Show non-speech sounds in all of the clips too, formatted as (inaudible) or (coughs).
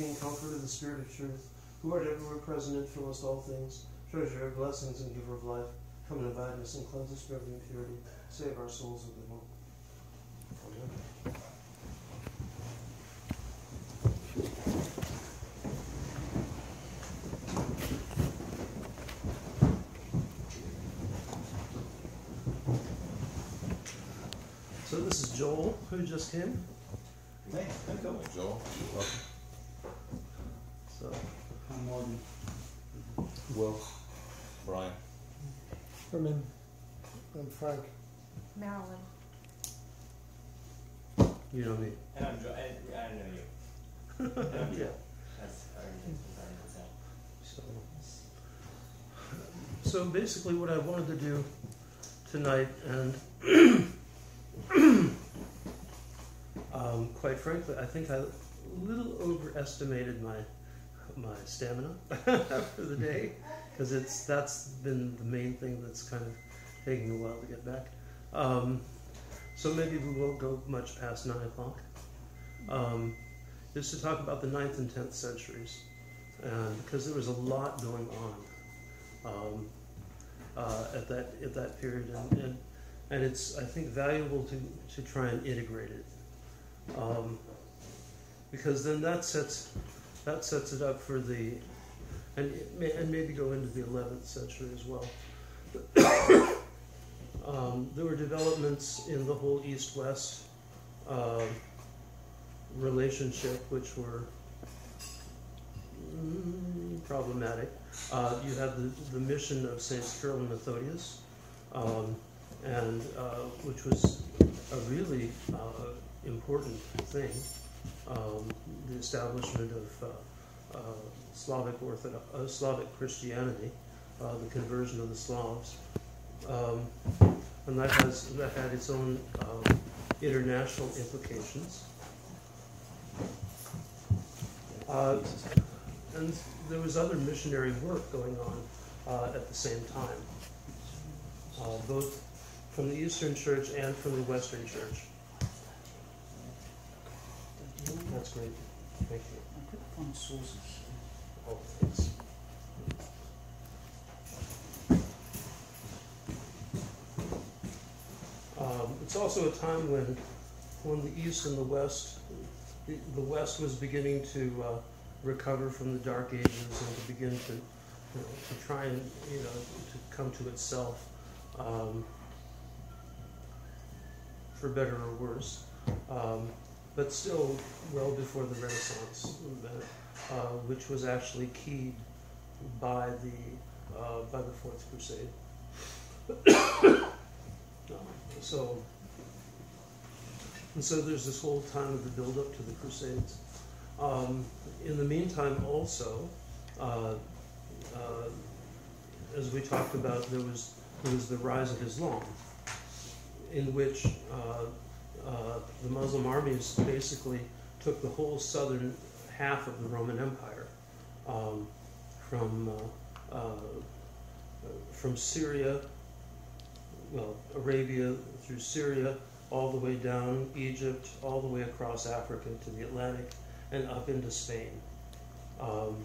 King, comfort of the Spirit of truth, who art everywhere present and fillest all things, treasure of blessings and giver of life, come and abide in us and cleanse us from every impurity. Save our souls with the hope. Amen. So this is Joel, who just came. Hey, Hello, Joel. So I'm Will. Brian. Herman. I'm Frank. Marilyn. you know me. And I'm Joe. I, I know you. And I'm (laughs) yeah. Joe. That's already already So, so basically, what I wanted to do tonight, and (clears throat) um, quite frankly, I think I a little overestimated my my stamina (laughs) for the day because it's that's been the main thing that's kind of taking a while to get back. Um, so maybe we won't go much past nine o'clock. Um, just to talk about the 9th and 10th centuries and because there was a lot going on um, uh, at that at that period, and, and and it's I think valuable to to try and integrate it, um, because then that sets that sets it up for the and and maybe go into the 11th century as well. um, there were developments in the whole East-West uh, relationship, which were mm, problematic. Uh, you have the, the mission of Saints Cyril and Methodius, um, and uh, which was a really uh, important thing. Um, the establishment of uh, uh, Slavic Orthodox, uh, Slavic Christianity, the conversion of the Slavs, um, and that has that had its own um, international implications. And there was other missionary work going on uh, at the same time, uh, both from the Eastern Church and from the Western Church. That's great. Thank you. I couldn't find sources. Oh, thanks. Um, it's also a time when, when the East and the West, the, the West was beginning to uh, recover from the Dark Ages and to begin to, you know, to try and you know to come to itself, um, for better or worse, um, but still well before the Renaissance, uh, which was actually keyed by the uh, by the Fourth Crusade. (coughs) So, and so there's this whole time of the build-up to the Crusades. Um, in the meantime, also, uh, uh, as we talked about, there was there was the rise of Islam, in which uh, the Muslim armies basically took the whole southern half of the Roman Empire, um, from uh, uh, from Syria, well, Arabia through Syria, all the way down Egypt, all the way across Africa to the Atlantic, and up into Spain. Um,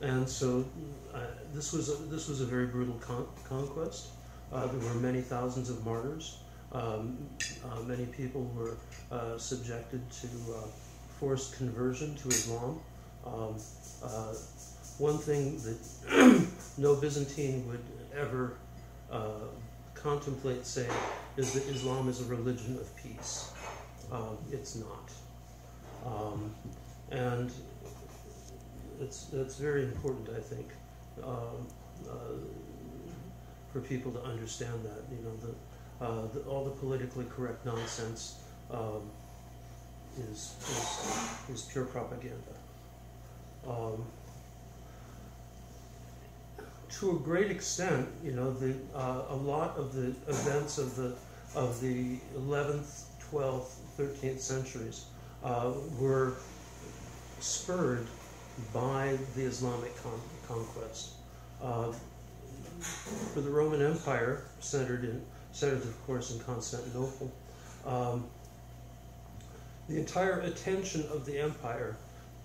and so uh, this was a, this was a very brutal con- conquest. Uh, there were many thousands of martyrs. Um, uh, many people were uh, subjected to uh, forced conversion to Islam. Um, uh, one thing that (clears throat) no Byzantine would ever uh, contemplate saying is that Islam is a religion of peace. Um, it's not. Um, and it's, very important, I think, um, for people to understand that. You know, the, uh, the, all the politically correct nonsense um, is, is, is pure propaganda. Um, to a great extent, you know, the, uh, a lot of the events of the, of the 11th, 12th, 13th centuries uh, were spurred by the Islamic con- conquest. Uh, for the Roman Empire, centered in centered, of course, in Constantinople, um, the entire attention of the empire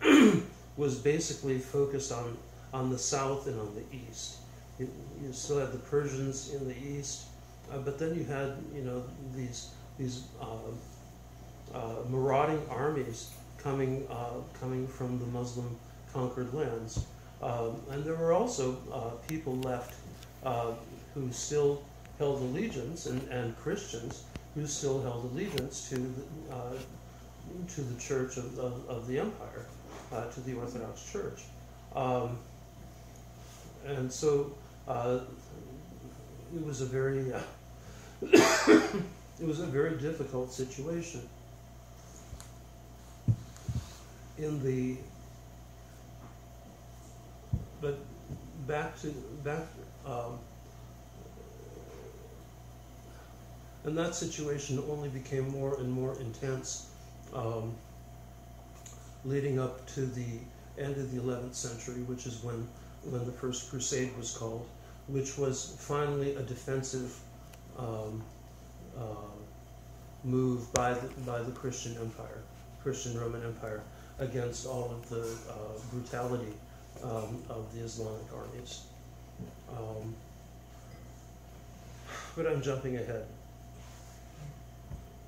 (clears throat) was basically focused on, on the south and on the east. You, you still had the Persians in the east, uh, but then you had, you know, these, these uh, uh, marauding armies coming, uh, coming from the Muslim conquered lands. Um, and there were also uh, people left uh, who still held allegiance, and, and Christians who still held allegiance to the, uh, to the church of, of, of the empire, uh, to the Orthodox Church. Um, and so uh, it was a very uh, (coughs) it was a very difficult situation. In the but back to back um, and that situation only became more and more intense um, leading up to the end of the 11th century, which is when, when the First Crusade was called, which was finally a defensive um, uh, move by the, by the Christian Empire, Christian Roman Empire, against all of the uh, brutality um, of the Islamic armies. Um, but I'm jumping ahead.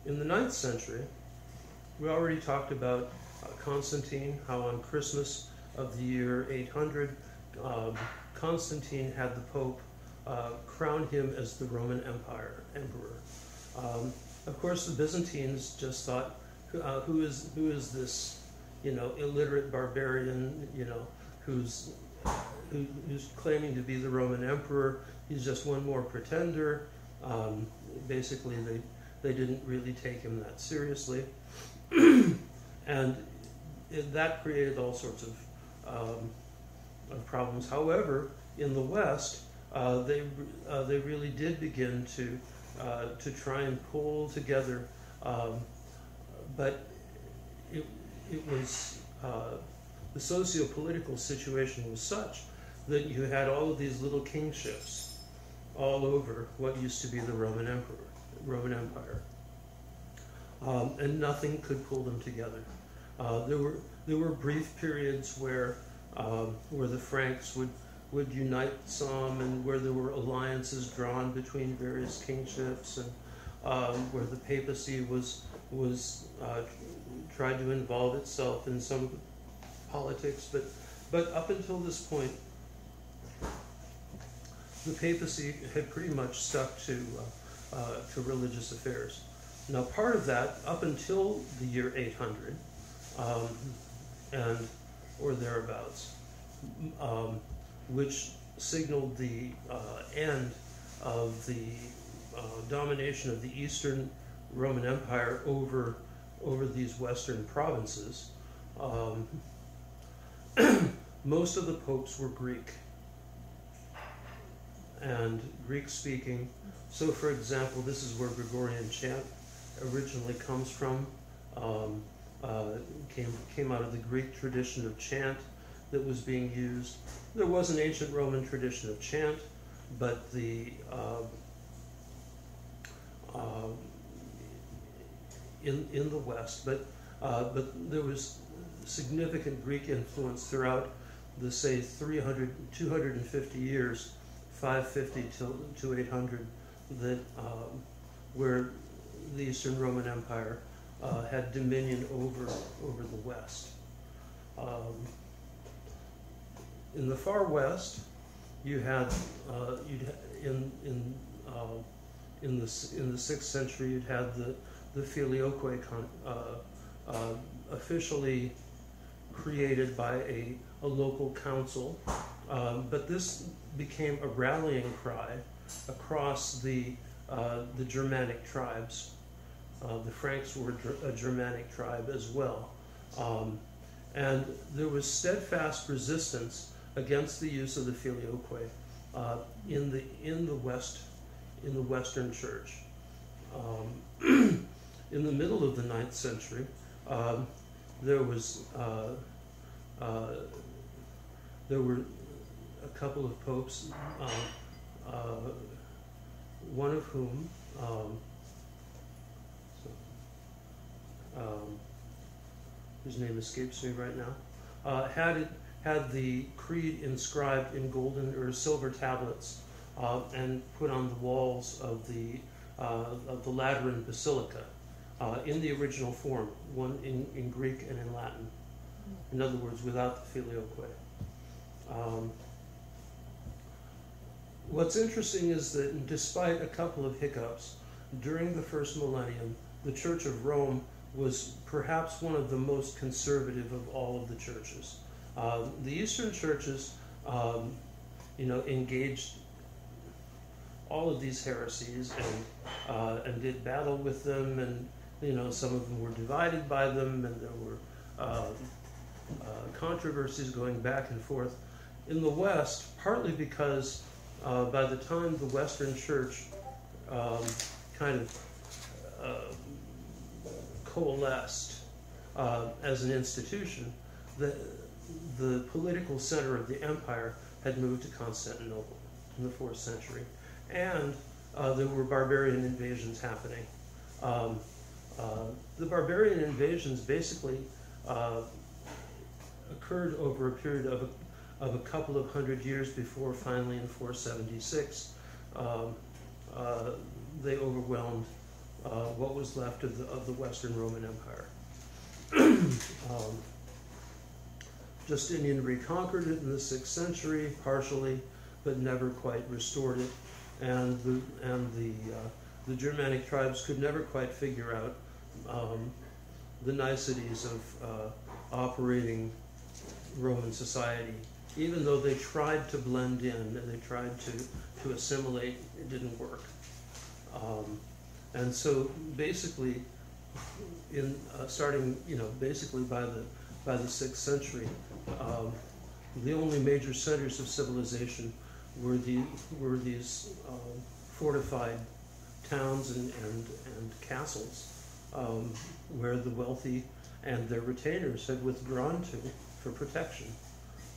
In the ninth century, we already talked about uh, Constantine, how on Christmas of the year 800, um, Constantine had the Pope uh, crown him as the Roman Empire emperor. Um, of course, the Byzantines just thought, uh, who is who is this, you know, illiterate barbarian, you know, who's who, who's claiming to be the Roman emperor? He's just one more pretender. Um, basically, they they didn't really take him that seriously, (clears throat) and that created all sorts of, um, of problems. However, in the West, uh, they uh, they really did begin to uh, to try and pull together, um, but it it was uh, the socio-political situation was such that you had all of these little kingships all over what used to be the Roman Emperor, Roman Empire, um, and nothing could pull them together. Uh, there were there were brief periods where um, where the Franks would would unite some, and where there were alliances drawn between various kingships, and um, where the papacy was was uh, tried to involve itself in some politics, but but up until this point, the papacy had pretty much stuck to uh, uh, to religious affairs. Now, part of that, up until the year 800, um, and or thereabouts, um, which signaled the uh, end of the uh, domination of the Eastern Roman Empire over over these Western provinces. Um, (clears throat) most of the popes were Greek and Greek speaking. So, for example, this is where Gregorian chant originally comes from. Um, uh, came came out of the Greek tradition of chant that was being used. There was an ancient Roman tradition of chant, but the uh, uh, in in the West, but uh, but there was significant Greek influence throughout the say 300 250 years 550 to, to 800 that um, where the Eastern Roman Empire uh, had dominion over over the West. Um, in the far west, you had uh, you'd in in uh, in the in the sixth century you'd had the the filioque uh, uh, officially created by a, a local council, um, but this became a rallying cry across the uh, the Germanic tribes. Uh, the Franks were a Germanic tribe as well, um, and there was steadfast resistance against the use of the filioque uh, in the in the West in the Western Church. Um, (clears throat) in the middle of the ninth century, um, there was uh, uh, there were a couple of popes, uh, uh, one of whom um, um, his name escapes me right now. uh, had it had the creed inscribed in golden or silver tablets uh, and put on the walls of the uh, of the Lateran Basilica uh, in the original form, one in, in Greek and in Latin. In other words, without the filioque. Um, what's interesting is that despite a couple of hiccups during the first millennium, the Church of Rome was perhaps one of the most conservative of all of the churches. Uh, the Eastern churches, um, you know, engaged all of these heresies and uh, and did battle with them, and you know, some of them were divided by them, and there were uh, uh, controversies going back and forth. In the West, partly because uh, by the time the Western Church um, kind of uh, coalesced uh, as an institution, the, the political center of the empire had moved to Constantinople in the fourth century. And uh, there were barbarian invasions happening. Um, uh, the barbarian invasions basically uh, occurred over a period of of a couple of hundred years before finally in 476 um, uh, they overwhelmed uh, what was left of the, of the Western Roman Empire. (clears throat) um, Justinian reconquered it in the 6th century, partially, but never quite restored it. And the, and the, uh, the Germanic tribes could never quite figure out um, the niceties of uh, operating Roman society. Even though they tried to blend in and they tried to, to assimilate, it didn't work. Um, and so basically, in uh, starting, you know, basically by the by the sixth century, um, the only major centers of civilization were the were these um, fortified towns and and, and castles um, where the wealthy and their retainers had withdrawn to for protection.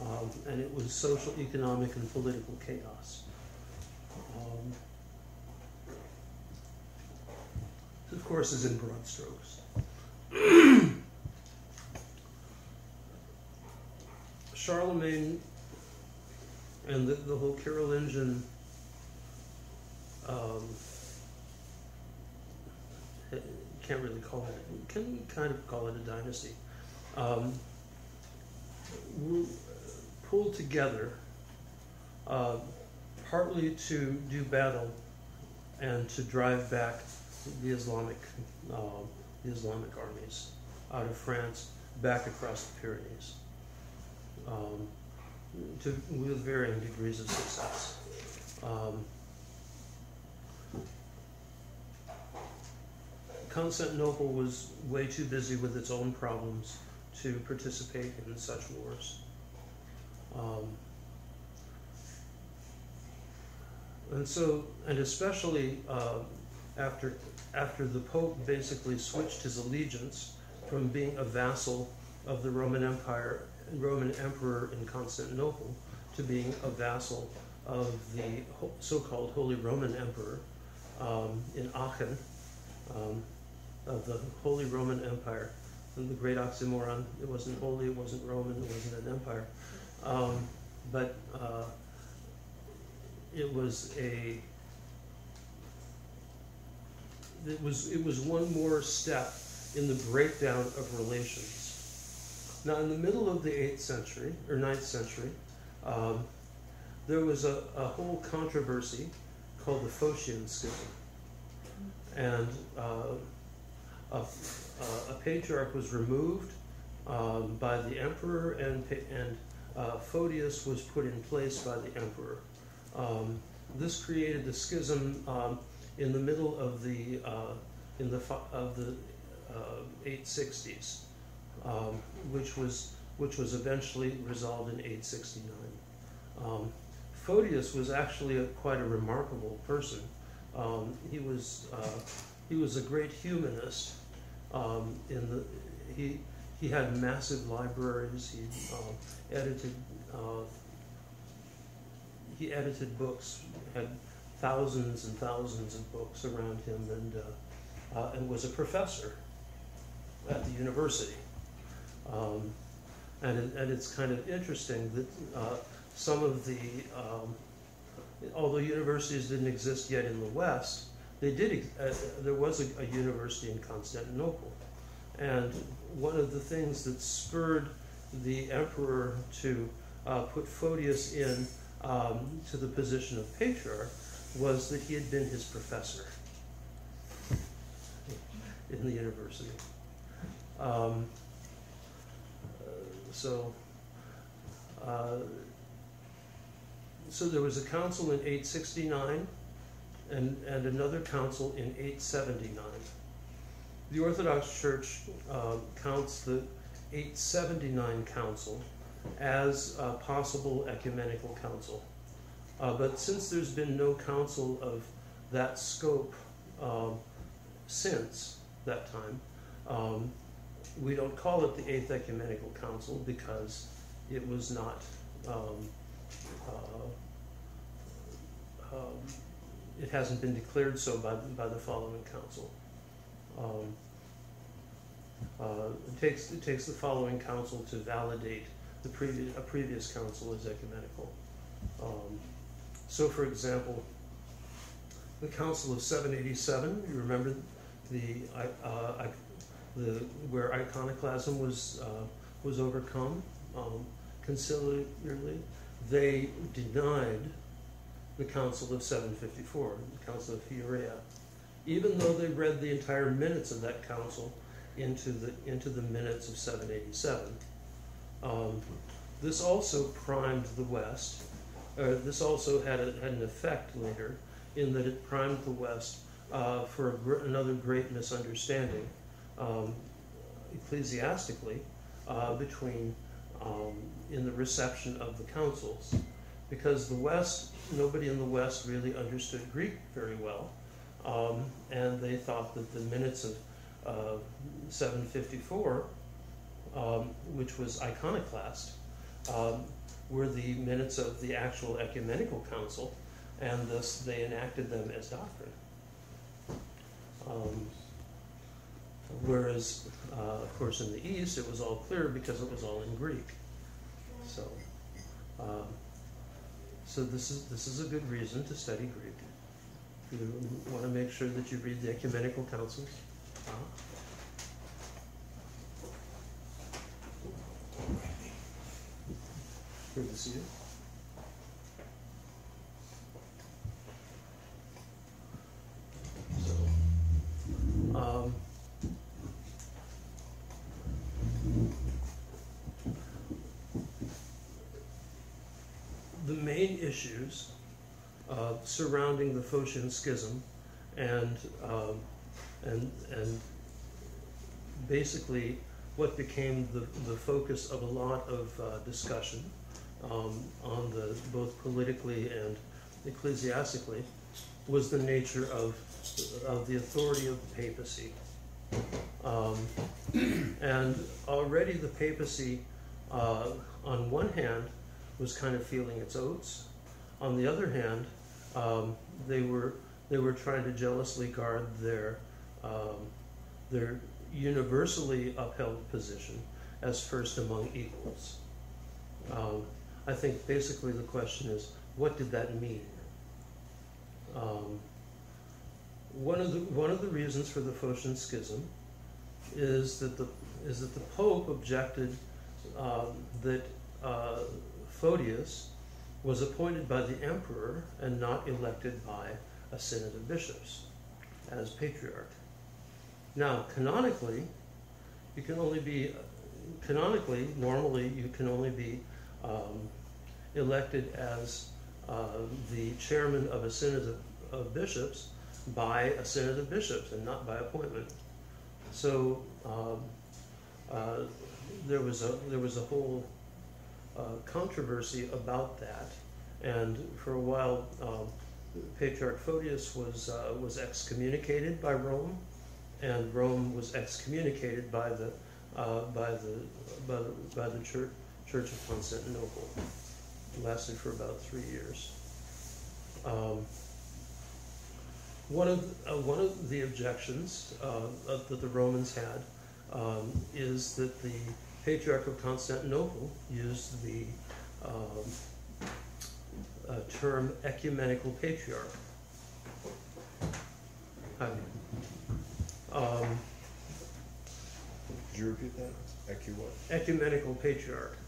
Um, and it was social, economic, and political chaos. Um, of course, is in broad strokes. (clears throat) Charlemagne and the, the whole Carolingian um, can't really call it, can kind of call it a dynasty, um, pulled together uh, partly to do battle and to drive back the Islamic, uh, the Islamic armies out of France back across the Pyrenees um, to, with varying degrees of success. Um, Constantinople was way too busy with its own problems to participate in such wars. Um, and so, and especially uh, after after the Pope basically switched his allegiance from being a vassal of the Roman Empire, Roman Emperor in Constantinople, to being a vassal of the so-called Holy Roman Emperor um, in Aachen, um, of the Holy Roman Empire. And the great oxymoron, it wasn't holy, it wasn't Roman, it wasn't an empire. Um, but uh, it was a it was it was one more step in the breakdown of relations. Now, in the middle of the eighth century or 9th century, um, there was a, a whole controversy called the Photian Schism, and uh, a, a patriarch was removed um, by the emperor, and and uh, Photius was put in place by the emperor. Um, this created the schism um, in the middle of the uh, in the of the uh, 860s, um, which was which was eventually resolved in 869. Um, Photius was actually a, quite a remarkable person. Um, he was uh, he was a great humanist. Um, in the he he had massive libraries. He uh, edited uh, he edited books. Had thousands and thousands of books around him, and uh, uh, and was a professor at the university. Um, And, and it's kind of interesting that uh, some of the, um, although universities didn't exist yet in the West, they did, uh, there was a, a university in Constantinople. And one of the things that spurred the emperor to uh, put Photius in um, to the position of patriarch was that he had been his professor in the university. Um, uh, so, uh, so there was a council in 869 and, and another council in 879. The Orthodox Church uh, counts the 879 council as a possible ecumenical council. Uh, but since there's been no council of that scope um, since that time, um, we don't call it the Eighth Ecumenical Council because it was not. Um, uh, um, it hasn't been declared so by, by the following council. Um, uh, it takes it takes the following council to validate the previous a previous council as ecumenical. Um, so, for example, the Council of 787. You remember the uh, the where iconoclasm was uh, was overcome um, conciliarly. They denied the Council of 754, the Council of Hieria, even though they read the entire minutes of that council into the into the minutes of 787. Um, this also primed the West. Uh, this also had, a, had an effect later in that it primed the West uh, for gr- another great misunderstanding um, ecclesiastically uh, between um, in the reception of the councils because the West nobody in the West really understood Greek very well um, and they thought that the minutes of uh, 754 um, which was iconoclast um, were the minutes of the actual ecumenical council and thus they enacted them as doctrine um, whereas, uh, of course, in the East, it was all clear because it was all in Greek. So, um, so this is this is a good reason to study Greek. You want to make sure that you read the ecumenical councils. Uh, Good to see you. So, um, the main issues uh, surrounding the Photian schism and, um, and, and basically what became the, the focus of a lot of uh, discussion um, on the both politically and ecclesiastically was the nature of, of the authority of the papacy. Um, and already the papacy, uh, on one hand, was kind of feeling its oats. On the other hand, um, they were they were trying to jealously guard their um, their universally upheld position as first among equals. Um, I think basically the question is, what did that mean? Um, one of the one of the reasons for the Photian schism is that the is that the Pope objected um, that uh, Photius was appointed by the emperor and not elected by a synod of bishops as patriarch. Now, canonically, you can only be canonically normally you can only be um, elected as uh, the chairman of a synod of, of bishops by a synod of bishops and not by appointment. So um, uh, there was a there was a whole controversy about that, and for a while, um, Patriarch Photius was uh, was excommunicated by Rome, and Rome was excommunicated by the uh, by the by the, by the church Church of Constantinople. It lasted for about three years. Um, one of uh, one of the objections uh, that the Romans had um, is that the Patriarch of Constantinople used the um, uh, term ecumenical patriarch. Um, Could you repeat that? Ecu what? ecumenical patriarch.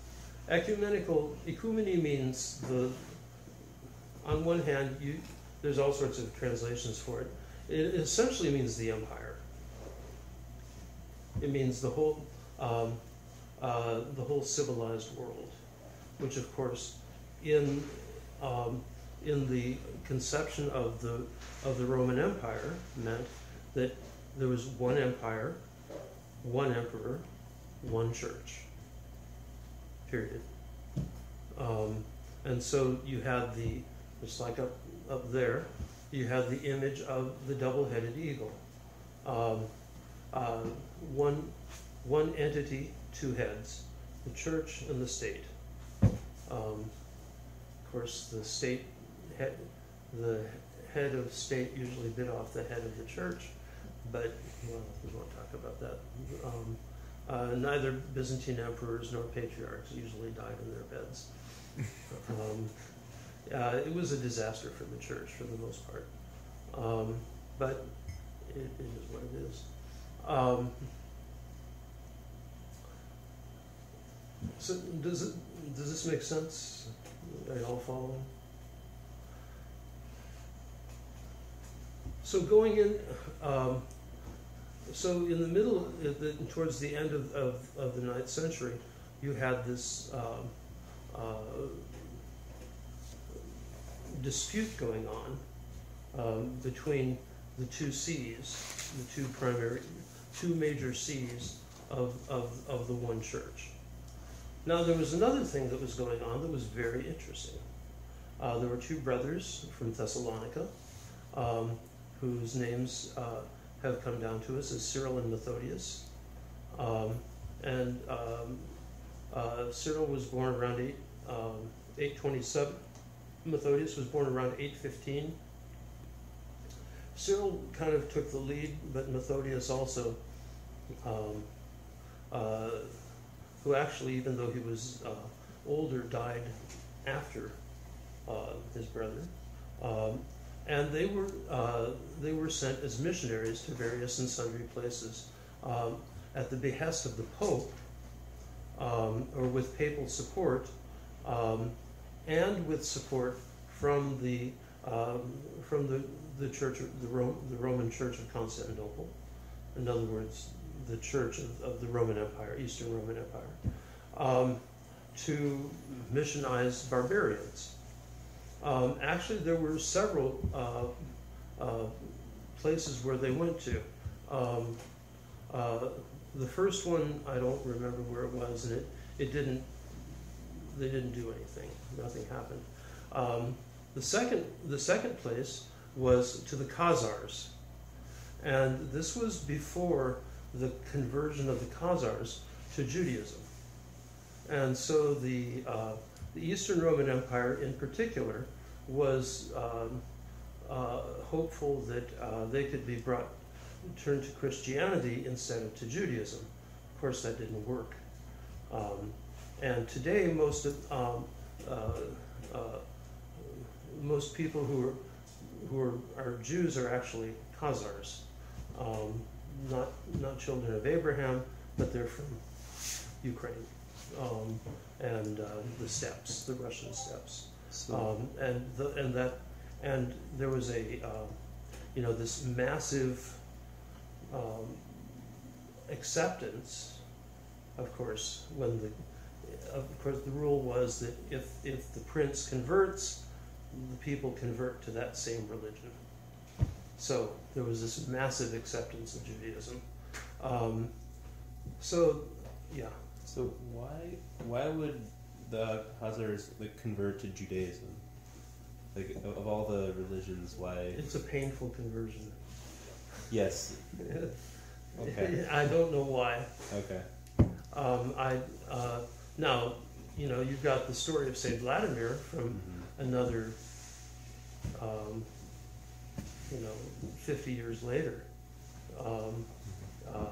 Ecumenical, ecumeny means the, on one hand, you, there's all sorts of translations for it. It essentially means the empire. It means the whole, um, uh, the whole civilized world, which of course, in, um, in the conception of the, of the Roman Empire meant that there was one empire, one emperor, one church. Period. Um, and so you had the, just like up, up there, you had the image of the double-headed eagle. Um, uh, one, one entity, two heads, the church and the state. Um, of course, the state head, the head of state usually bit off the head of the church, but well, we won't talk about that. Um, uh, neither Byzantine emperors nor patriarchs usually died in their beds. um, uh, it was a disaster for the church for the most part, um, but it, it is what it is. Um, so does it does this make sense? Are you all following? So going in, um, so in the middle, towards the end of, of, of the ninth century, you had this um, uh, dispute going on um, between the two sees, the two primary, two major sees of, of, of the one church. Now, there was another thing that was going on that was very interesting. Uh, there were two brothers from Thessalonica um, whose names uh, have come down to us as Cyril and Methodius. Um, and um, uh, Cyril was born around 8, um, 827. Methodius was born around 815. Cyril kind of took the lead, but Methodius also, um, uh, who actually, even though he was uh, older, died after uh, his brother. Um, and they were uh, they were sent as missionaries to various and sundry places um, at the behest of the Pope um, or with papal support um, and with support from the um, from the the church the, Ro- the Roman Church of Constantinople. In other words, the Church of, of the Roman Empire, Eastern Roman Empire, um, to missionize barbarians. Um, actually, there were several uh, uh, places where they went to. Um, uh, the first one, I don't remember where it was, and it, it didn't, they didn't do anything. Nothing happened. Um, the second, the second place was to the Khazars, and this was before the conversion of the Khazars to Judaism. And so the uh, the Eastern Roman Empire, in particular, was um, uh, hopeful that uh, they could be brought turned to Christianity instead of to Judaism. Of course, that didn't work. Um, and today, most of um, uh, uh, most people who are who are, are Jews are actually Khazars, um, not not children of Abraham, but they're from Ukraine um, and uh, the steppes, the Russian steppes, um, and the, and that and there was a um, you know this massive um, acceptance, of course, when the of course the rule was that if if the prince converts, the people convert to that same religion. So there was this massive acceptance of Judaism. Um, so yeah, So why why would the Khazars like convert to Judaism? Like of all the religions, why? it's a painful conversion. Yes. (laughs) Okay. I don't know why. Okay. Um, I uh, now you know you've got the story of Saint Vladimir from hmm another, um, you know, 50 years later. Um, uh,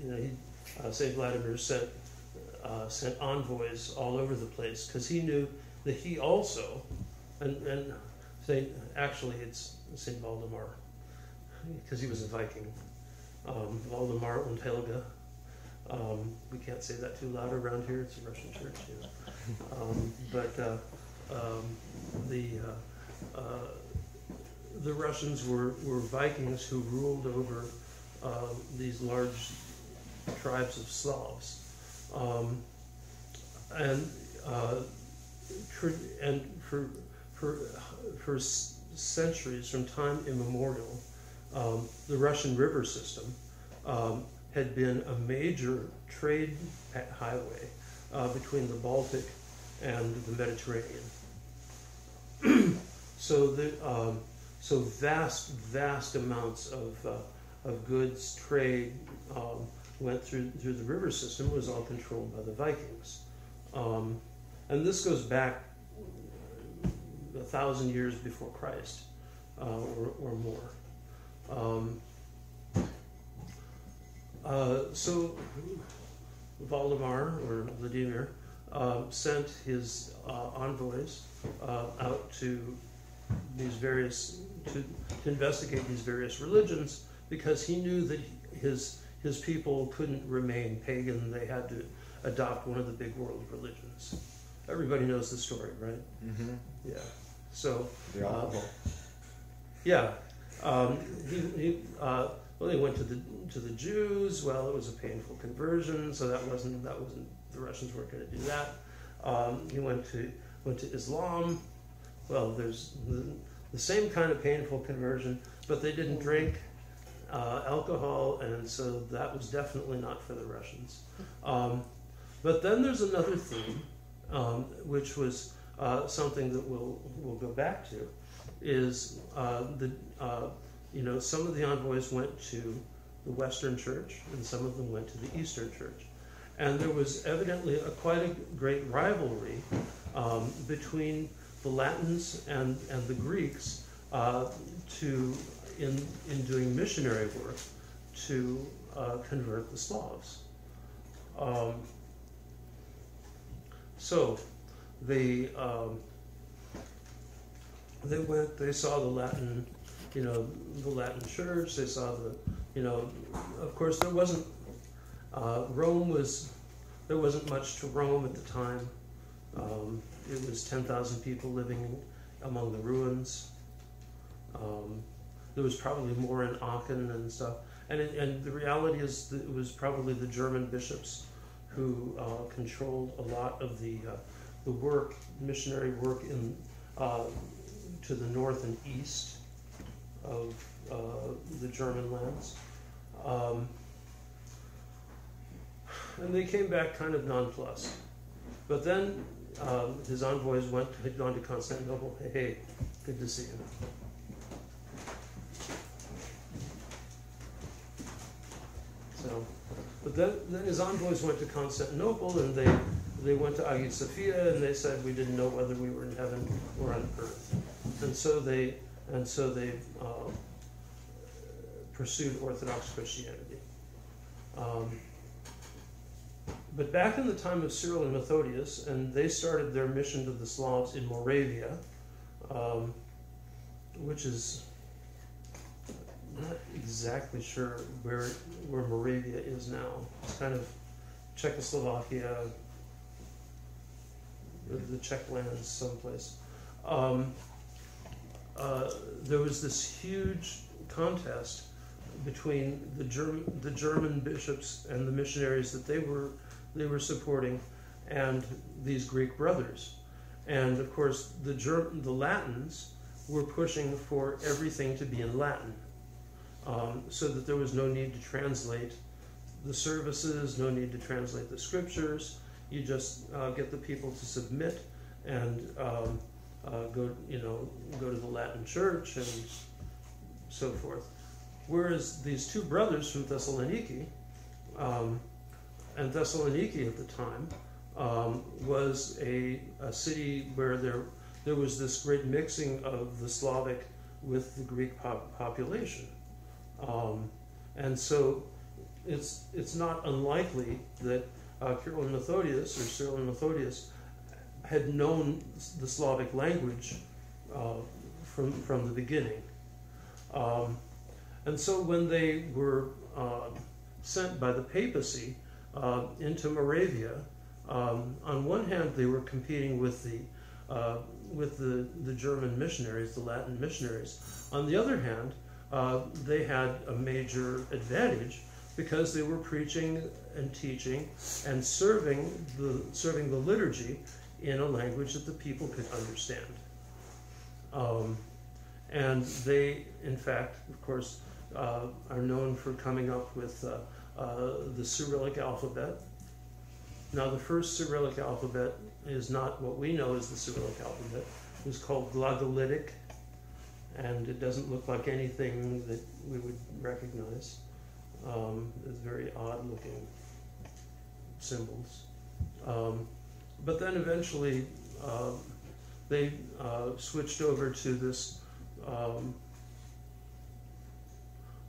you know, he uh, Saint Vladimir sent uh, sent envoys all over the place because he knew that he also, and and Saint actually it's Saint Valdemar because he was a Viking. Um, Valdemar und Helga. Um, we can't say that too loud around here. It's a Russian church, you know. Um, but uh, um, the uh, uh, the Russians were, were Vikings who ruled over um, these large tribes of Slavs, um, and uh, and for for for centuries, from time immemorial, um, the Russian river system um, had been a major trade highway uh, between the Baltic and the Mediterranean. (clears throat) so the um, so vast, vast amounts of, uh, of goods trade um, went through through the river system. Was all controlled by the Vikings, um, and this goes back a thousand years before Christ, uh, or, or more. Um, uh, so Valdemar or Vladimir uh, sent his uh, envoys uh, out to these various to, to investigate these various religions because he knew that his his people couldn't remain pagan; they had to adopt one of the big world religions. Everybody knows the story, right? Mm-hmm. Yeah. So The alcohol. yeah, um, he, he uh, well, they went to the to the Jews. Well, it was a painful conversion, so that wasn't that wasn't the Russians weren't going to do that. Um, he went to went to Islam. Well, there's the, the same kind of painful conversion, but they didn't drink uh, alcohol, and so that was definitely not for the Russians. Um, but then there's another theme, um, which was uh, something that we'll we'll go back to, is uh, the uh, you know some of the envoys went to the Western Church and some of them went to the Eastern Church, and there was evidently a quite a great rivalry um, between the Latins and and the Greeks uh, to in in doing missionary work to uh, convert the Slavs. Um, so they um, they went. They saw the Latin, you know, the Latin Church. They saw the, you know, of course there wasn't. Uh, Rome was there wasn't much to Rome at the time. Um, it was ten thousand people living among the ruins. Um, there was probably more in Aachen and stuff. And, it, and the reality is that it was probably the German bishops who uh, controlled a lot of the uh, the work, missionary work in uh, to the north and east of uh, the German lands. Um, and they came back kind of nonplussed. But then um, his envoys went had gone to Constantinople. Hey, hey, good to see you. So, but then, then his envoys went to Constantinople and they, they went to Hagia Sophia and they said we didn't know whether we were in heaven or on earth. And so they, and so they uh, pursued Orthodox Christianity. Um, but back in the time of Cyril and Methodius, and they started their mission to the Slavs in Moravia, um, which is not exactly sure where where Moravia is now. It's kind of Czechoslovakia, the, Czech lands, someplace. Um, uh, there was this huge contest between the German the German bishops and the missionaries that they were they were supporting, and these Greek brothers, and of course the Germ- the Latins were pushing for everything to be in Latin um, so that there was no need to translate the services, no need to translate the scriptures. You just uh, get the people to submit and um, uh, go, you know, go to the Latin Church and so forth. Whereas these two brothers from Thessaloniki, um, and Thessaloniki at the time um, was a, a city where there there was this great mixing of the Slavic with the Greek pop- population. Um, and so it's, it's not unlikely that uh, Kirill Methodius, or Cyril Methodius, had known the Slavic language uh, from, from the beginning. Um, and so when they were uh, sent by the papacy uh, into Moravia, um, on one hand they were competing with the uh, with the, the German missionaries, the Latin missionaries. On the other hand, uh, they had a major advantage because they were preaching and teaching and serving the serving the liturgy in a language that the people could understand. Um, and they, in fact, of course, uh, are known for coming up with uh, the Cyrillic alphabet. Now, the first Cyrillic alphabet is not what we know as the Cyrillic alphabet. It was called Glagolitic, and it doesn't look like anything that we would recognize. Um, it's very odd looking symbols. Um, but then eventually uh, they uh, switched over to this um,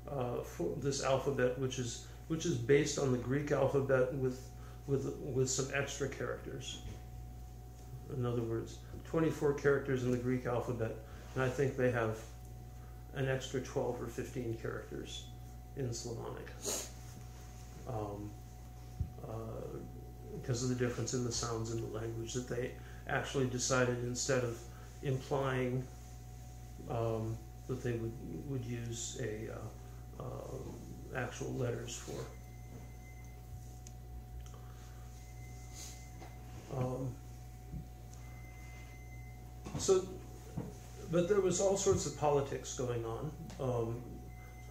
uh, this alphabet, which is which is based on the Greek alphabet with with with some extra characters. In other words, 24 characters in the Greek alphabet, and I think they have an extra 12 or 15 characters in Slavonic. Um, uh, because of the difference in the sounds in the language, that they actually decided instead of implying um, that they would would use a uh, uh, actual letters for. Um, so, but there was all sorts of politics going on. Um,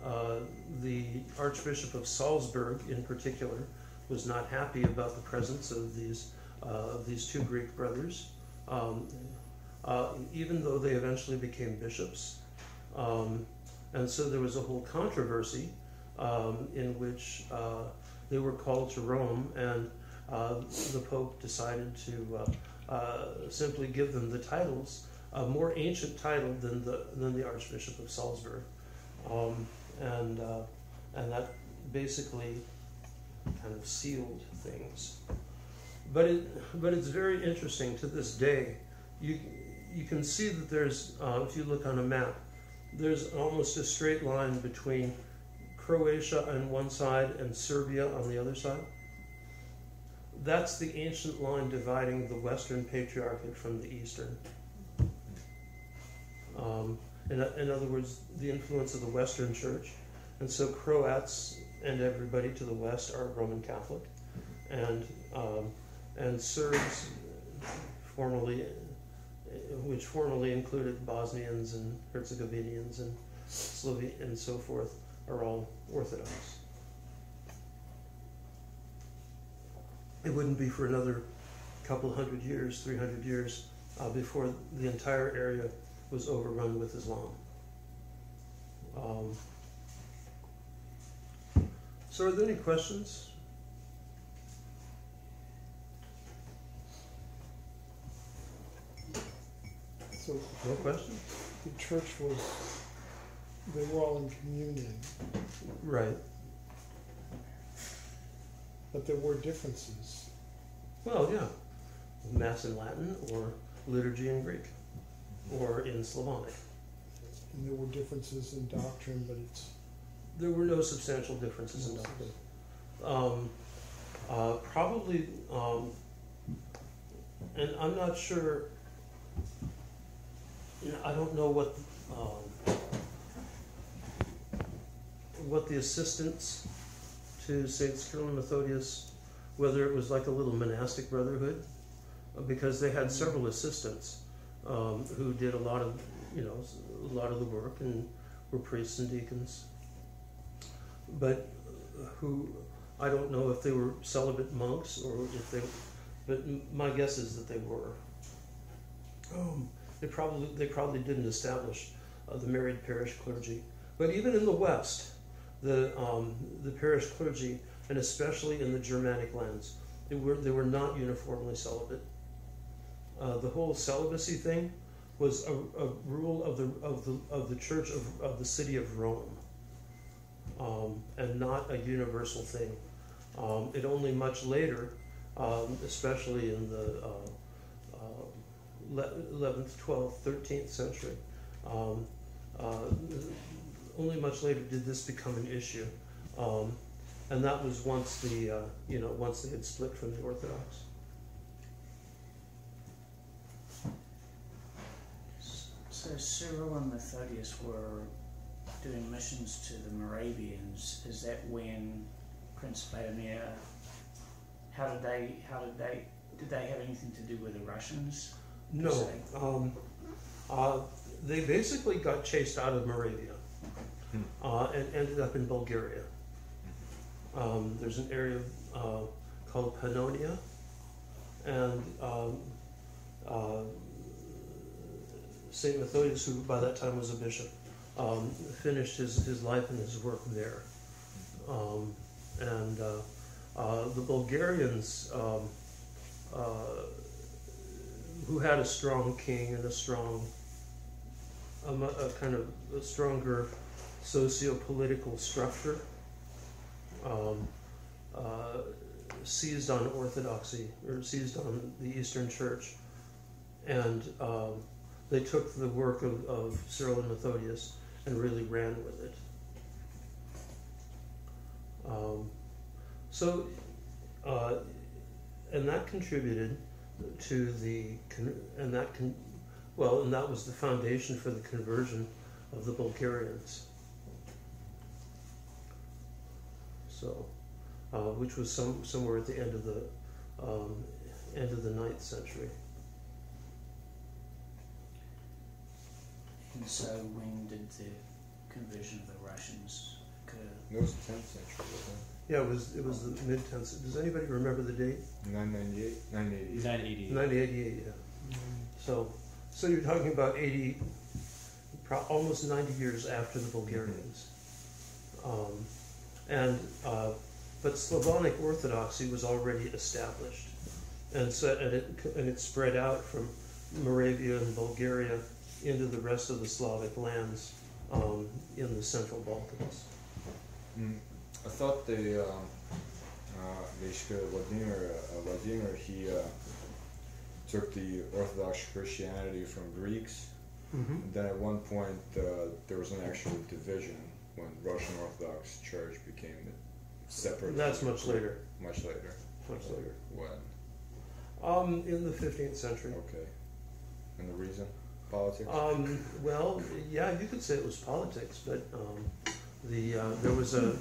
uh, the Archbishop of Salzburg, in particular, was not happy about the presence of these uh, of these two Greek brothers, um, uh, even though they eventually became bishops. Um, and so there was a whole controversy um, in which uh, they were called to Rome, and uh, the Pope decided to uh, uh, simply give them the titles, a more ancient title than the than the Archbishop of Salzburg, um, and and that basically kind of sealed things. But it but it's very interesting to this day. You you can see that there's uh, if you look on a map, there's almost a straight line between Croatia on one side and Serbia on the other side. That's the ancient line dividing the Western Patriarchate from the Eastern. Um, in, in other words, the influence of the Western Church. And so Croats and everybody to the west are Roman Catholic, and um, and Serbs, formerly, which formerly included Bosnians and Herzegovinians and Slovene and so forth, are all Orthodox. It wouldn't be for another couple hundred years, three hundred years, uh, before the entire area was overrun with Islam. Um, so, are there any questions? So No questions? the church was, they were all in communion, Right. but there were differences. Well, yeah. Mass in Latin or liturgy in Greek or in Slavonic. And there were differences in doctrine, but it's, There were no substantial differences in doctrine. Um, uh, probably, um, and I'm not sure. You know, I don't know what um, what the assistants to Saint Cyril and Methodius, whether it was like a little monastic brotherhood, uh, because they had several assistants um, who did a lot of, you know, a lot of the work and were priests and deacons. But who I don't know if they were celibate monks or if they, but my guess is that they were. Um, they probably they probably didn't establish uh, the married parish clergy, but even in the West, the um, the parish clergy and especially in the Germanic lands, they were they were not uniformly celibate. Uh, the whole celibacy thing was a, a rule of the of the of the Church of, of the city of Rome um, and not a universal thing. Um, it only much later, um, especially in the uh, uh, 11th, 12th, 13th century, um, uh, only much later did this become an issue. Um, and that was once the, uh, you know, once they had split from the Orthodox. So Cyril and Methodius were doing missions to the Moravians. Is that when Prince Vladimir? How did they? How did they? Did they have anything to do with the Russians? No, um, uh, they basically got chased out of Moravia. Uh, and ended up in Bulgaria. Um, there's an area uh, called Pannonia, and um, uh, Saint Methodius, who by that time was a bishop, um, finished his, his life and his work there. Um, and uh, uh, the Bulgarians. Um, uh, who had a strong king and a strong, a, a kind of a stronger socio-political structure, um, uh, seized on orthodoxy or seized on the Eastern Church, and um, they took the work of, of Cyril and Methodius and really ran with it. Um, so, uh, and that contributed to the and that con- well and that was the foundation for the conversion of the Bulgarians. So, uh, which was some somewhere at the end of the um, end of the ninth century. And so when did the conversion of the Russians occur? That was the 10th century, wasn't Yeah, it was it was the mid tenth. Does anybody remember the date? it? 998? 988. 980. Nineteen eighty eight. Yeah. So, so you're talking about eighty, pro- almost ninety years after the Bulgarians. Um, and uh, but Slavonic Orthodoxy was already established, and so and it and it spread out from Moravia and Bulgaria into the rest of the Slavic lands um, in the central Balkans. Mm, I thought the um, uh, basically Vladimir, uh, Vladimir, he uh, took the Orthodox Christianity from Greeks. Mm-hmm. And then at one point uh, there was an actual division when Russian Orthodox Church became separate. That's much later. Much later. Much later. When? Um, in the fifteenth century. Okay. And the reason? Politics. Um, well, yeah, you could say it was politics, but um, the uh, there was a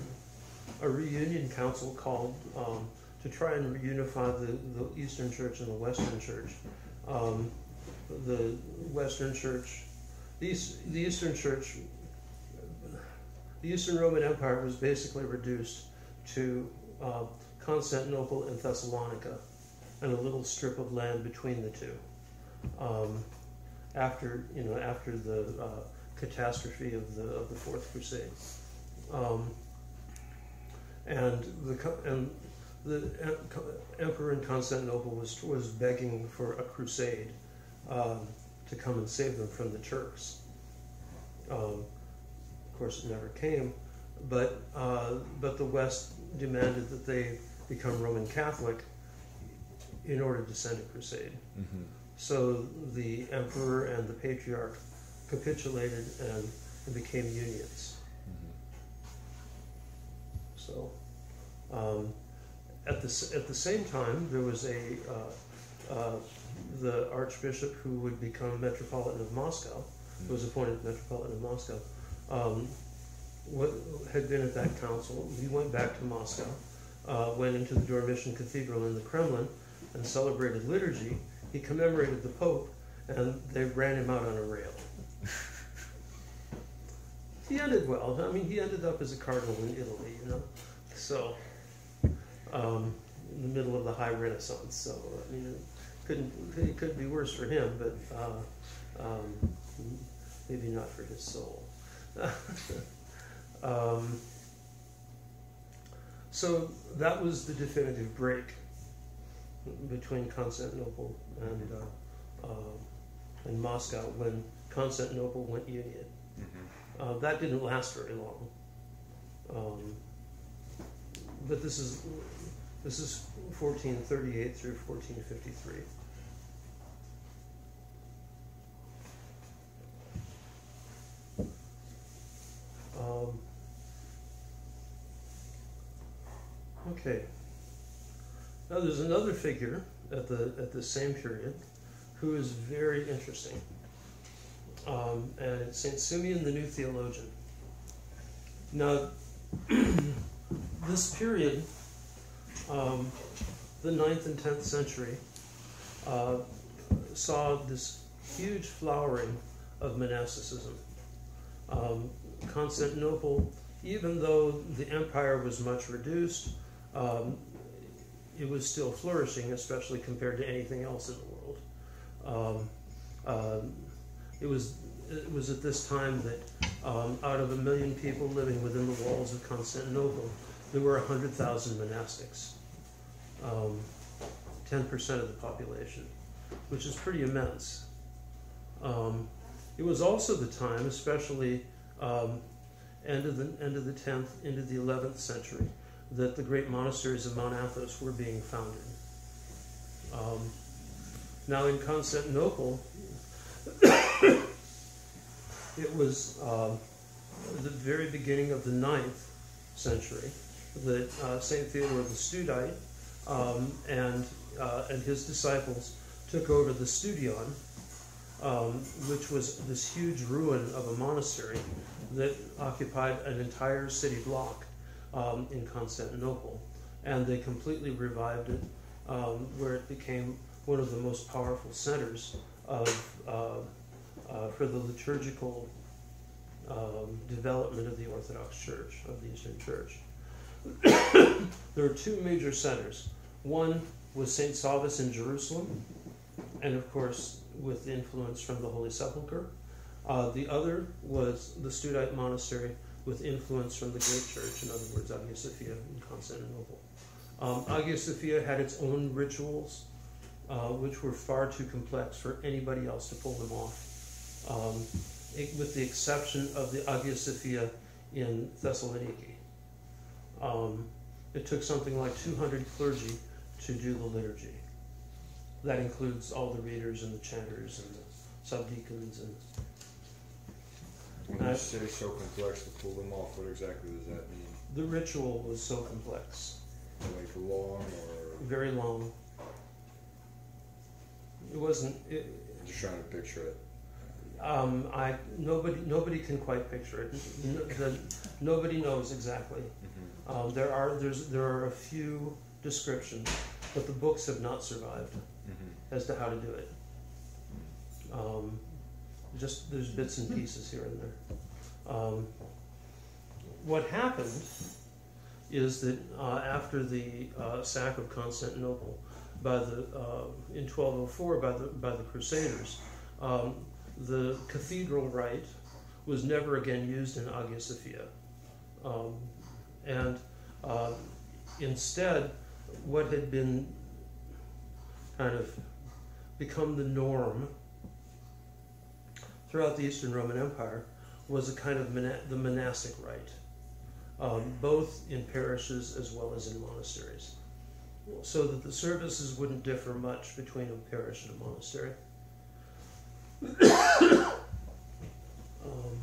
a reunion council called um, to try and reunify the, the Eastern Church and the Western Church. Um, the Western Church, the, East, the Eastern Church, the Eastern Roman Empire was basically reduced to uh, Constantinople and Thessalonica, and a little strip of land between the two. Um, after you know after the uh, catastrophe of the of the Fourth Crusade, um, and the and the emperor in Constantinople was was begging for a crusade um, to come and save them from the Turks. Um, of course, it never came, but uh, but the West demanded that they become Roman Catholic in order to send a crusade. mm-hmm. So the emperor and the patriarch capitulated and, and became unions. So um, at the at the same time, there was a uh, uh, the archbishop who would become metropolitan of Moscow, who was appointed metropolitan of Moscow. Um, what had been at that council, he went back to Moscow, uh, went into the Dormition Cathedral in the Kremlin, and celebrated liturgy. He commemorated the Pope, and they ran him out on a rail. he ended well. I mean, he ended up as a cardinal in Italy, you know. So, um, in the middle of the High Renaissance. So, I mean, it couldn't it could be worse for him, but uh, um, maybe not for his soul. (laughs) um, so that was the definitive break between Constantinople and uh, uh, and Moscow when Constantinople went Union. Mm-hmm. Uh, that didn't last very long. Um, but this is this is 1438 through 1453. Um, okay. Now there's another figure at the at the same period who is very interesting, um, and it's Saint Simeon the New Theologian. Now, (clears throat) this period, um, the 9th and 10th century, uh, saw this huge flowering of monasticism. Um, Constantinople, even though the empire was much reduced, um, it was still flourishing, especially compared to anything else in the world. Um, um, it was it was at this time that um, out of a million people living within the walls of Constantinople, there were 100,000 monastics, um, 10% of the population, which is pretty immense. Um, it was also the time, especially um, end of the end of the 10th into the 11th century, that the great monasteries of Mount Athos were being founded. Um, now in Constantinople, (coughs) it was um, the very beginning of the 9th century that uh, St. Theodore the Studite um, and, uh, and his disciples took over the Studion, um, which was this huge ruin of a monastery that occupied an entire city block um, in Constantinople. And they completely revived it, um, where it became one of the most powerful centers of, uh, uh, for the liturgical um, development of the Orthodox Church, of the Eastern Church. (coughs) there are two major centers. One was St. Sabas in Jerusalem, and of course, with influence from the Holy Sepulchre. Uh, the other was the Studite Monastery, with influence from the Great Church, in other words, Hagia Sophia in Constantinople. Um, Hagia Sophia had its own rituals, uh, which were far too complex for anybody else to pull them off, um, it, with the exception of the Hagia Sophia in Thessaloniki. Um, it took something like 200 clergy to do the liturgy. That includes all the readers and the chanters and the subdeacons and When you Uh, say so complex to pull them off, what exactly does that mean? the ritual was so complex, Like long or very long. It wasn't. It, I'm just trying to picture it. um, I nobody nobody can quite picture it. The, nobody knows exactly. Mm-hmm. Um, there are there's there are a few descriptions, but the books have not survived. As to how to do it. Um, just there's bits and pieces here and there. Um, what happened is that uh, after the uh, sack of Constantinople by the uh, in 1204 by the by the Crusaders, um, the cathedral rite was never again used in Hagia Sophia, um, and uh, instead, what had been kind of become the norm throughout the Eastern Roman Empire was a kind of mona- the monastic rite, um, both in parishes as well as in monasteries, so that the services wouldn't differ much between a parish and a monastery. (coughs) um,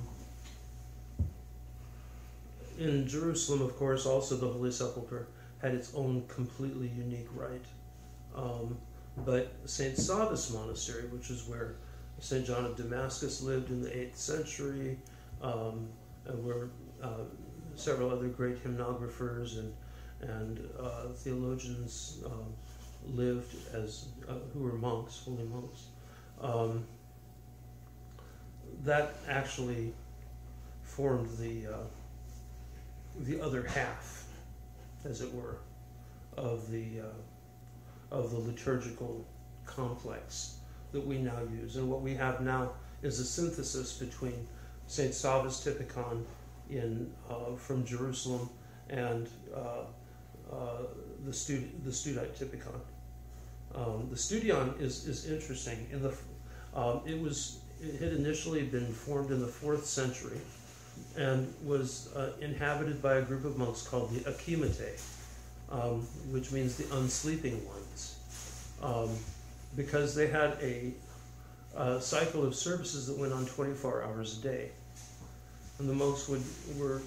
in Jerusalem, of course, also the Holy Sepulchre had its own completely unique rite. Um, but St. Sabas Monastery, which is where St. John of Damascus lived in the 8th century, um, and where uh, several other great hymnographers and, and uh, theologians um, lived as uh, who were monks, holy monks. Um, that actually formed the uh, the other half, as it were, of the uh, of the liturgical complex that we now use. And what we have now is a synthesis between St. Savas Typicon in, uh, from Jerusalem and uh, uh, the, the Studite Typicon. Um, the Studion is, is interesting. In the, um, it, was, it had initially been formed in the fourth century and was uh, inhabited by a group of monks called the Akimate, um, which means the unsleeping ones, um, because they had a, a cycle of services that went on 24 hours a day. And the monks would were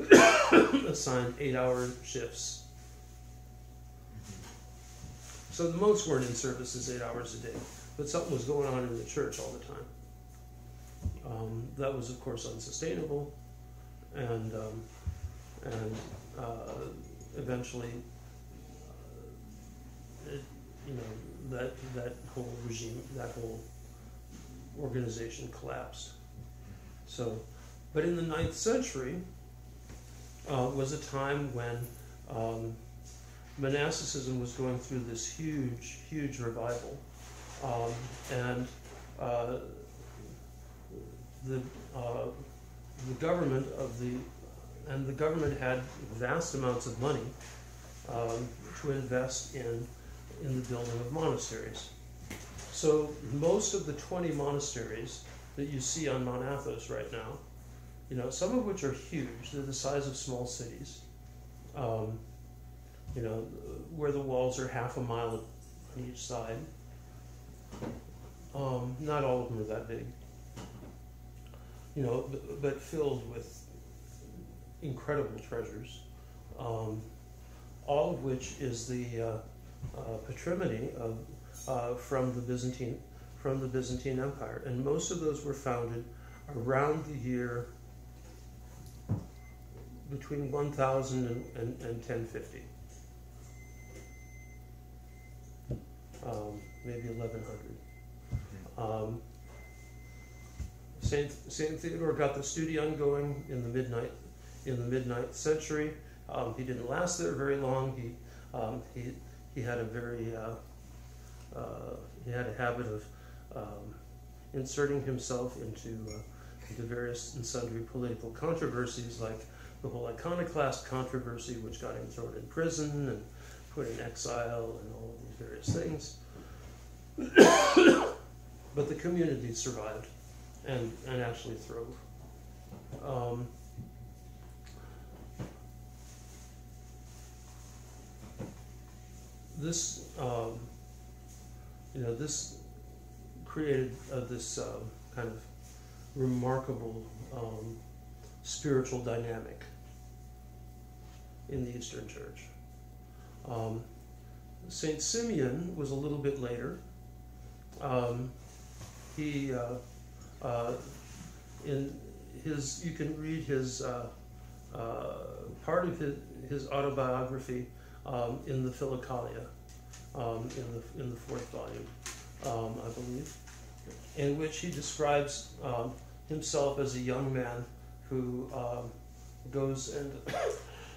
(coughs) assigned eight-hour shifts. So the monks weren't in services eight hours a day, but something was going on in the church all the time. Um, that was, of course, unsustainable, and um, and uh, eventually, uh, it, you know, that that whole regime, that whole organization collapsed. So, but in the ninth century uh, was a time when um, monasticism was going through this huge, huge revival, um, and uh, the uh, the government of the and the government had vast amounts of money um, to invest in in the building of monasteries. So most of the 20 monasteries that you see on Mount Athos right now, you know, some of which are huge, they're the size of small cities. Um, you know, where the walls are half a mile on each side. Um, not all of them are that big you know, but, but filled with incredible treasures, um, all of which is the uh, patrimony of uh, from the Byzantine from the Byzantine Empire, and most of those were founded around the year between 1000 and, and, and 1050. Um, maybe 1100. Um, Saint, Saint Theodore got the Studion going in the midnight in the mid ninth century. Um, he didn't last there very long. He um, he he had a very uh, uh, he had a habit of um, inserting himself into uh, into various and sundry political controversies, like the whole iconoclast controversy, which got him thrown in prison and put in exile, and all of these various things. (coughs) but the community survived and, and actually throve. Um, this, um, you know, this created uh, this uh, kind of remarkable um, spiritual dynamic in the Eastern Church. Um, Saint Simeon was a little bit later. Um, he uh, uh, in his, you can read his uh, uh, part of his, his autobiography um, in the Philokalia, um, in the in the fourth volume, um, I believe, in which he describes um, himself as a young man who um, goes and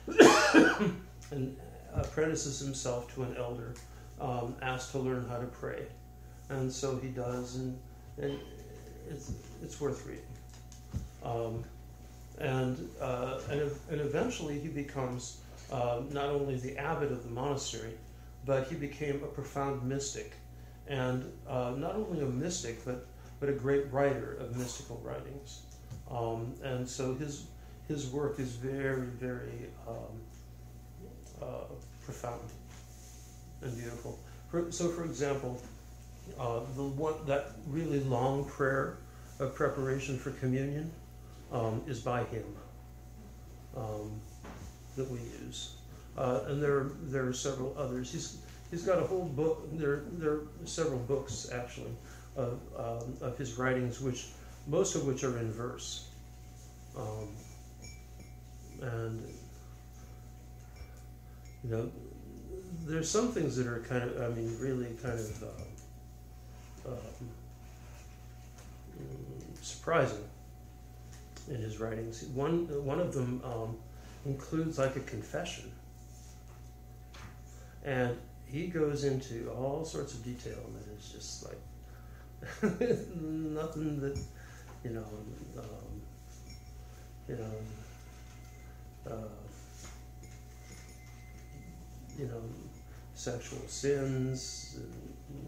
(coughs) and apprentices himself to an elder, um, asked to learn how to pray, and so he does, and and it's, it's worth reading. And, uh, and, and eventually he becomes uh, not only the abbot of the monastery, but he became a profound mystic. And uh, not only a mystic, but, but a great writer of mystical writings. Um, and so his, his work is very, very um, uh, profound and beautiful. For, so, for example, uh, the one that really long prayer of preparation for communion um, is by him um, that we use, uh, and there there are several others. He's he's got a whole book. There there are several books actually of um, of his writings, which most of which are in verse, um, and you know there's some things that are kind of I mean really kind of. Uh, um, surprising in his writings. One, one of them um, includes like a confession. And he goes into all sorts of detail and is just like (laughs) nothing that, you know, um, you know, uh, you know, sexual sins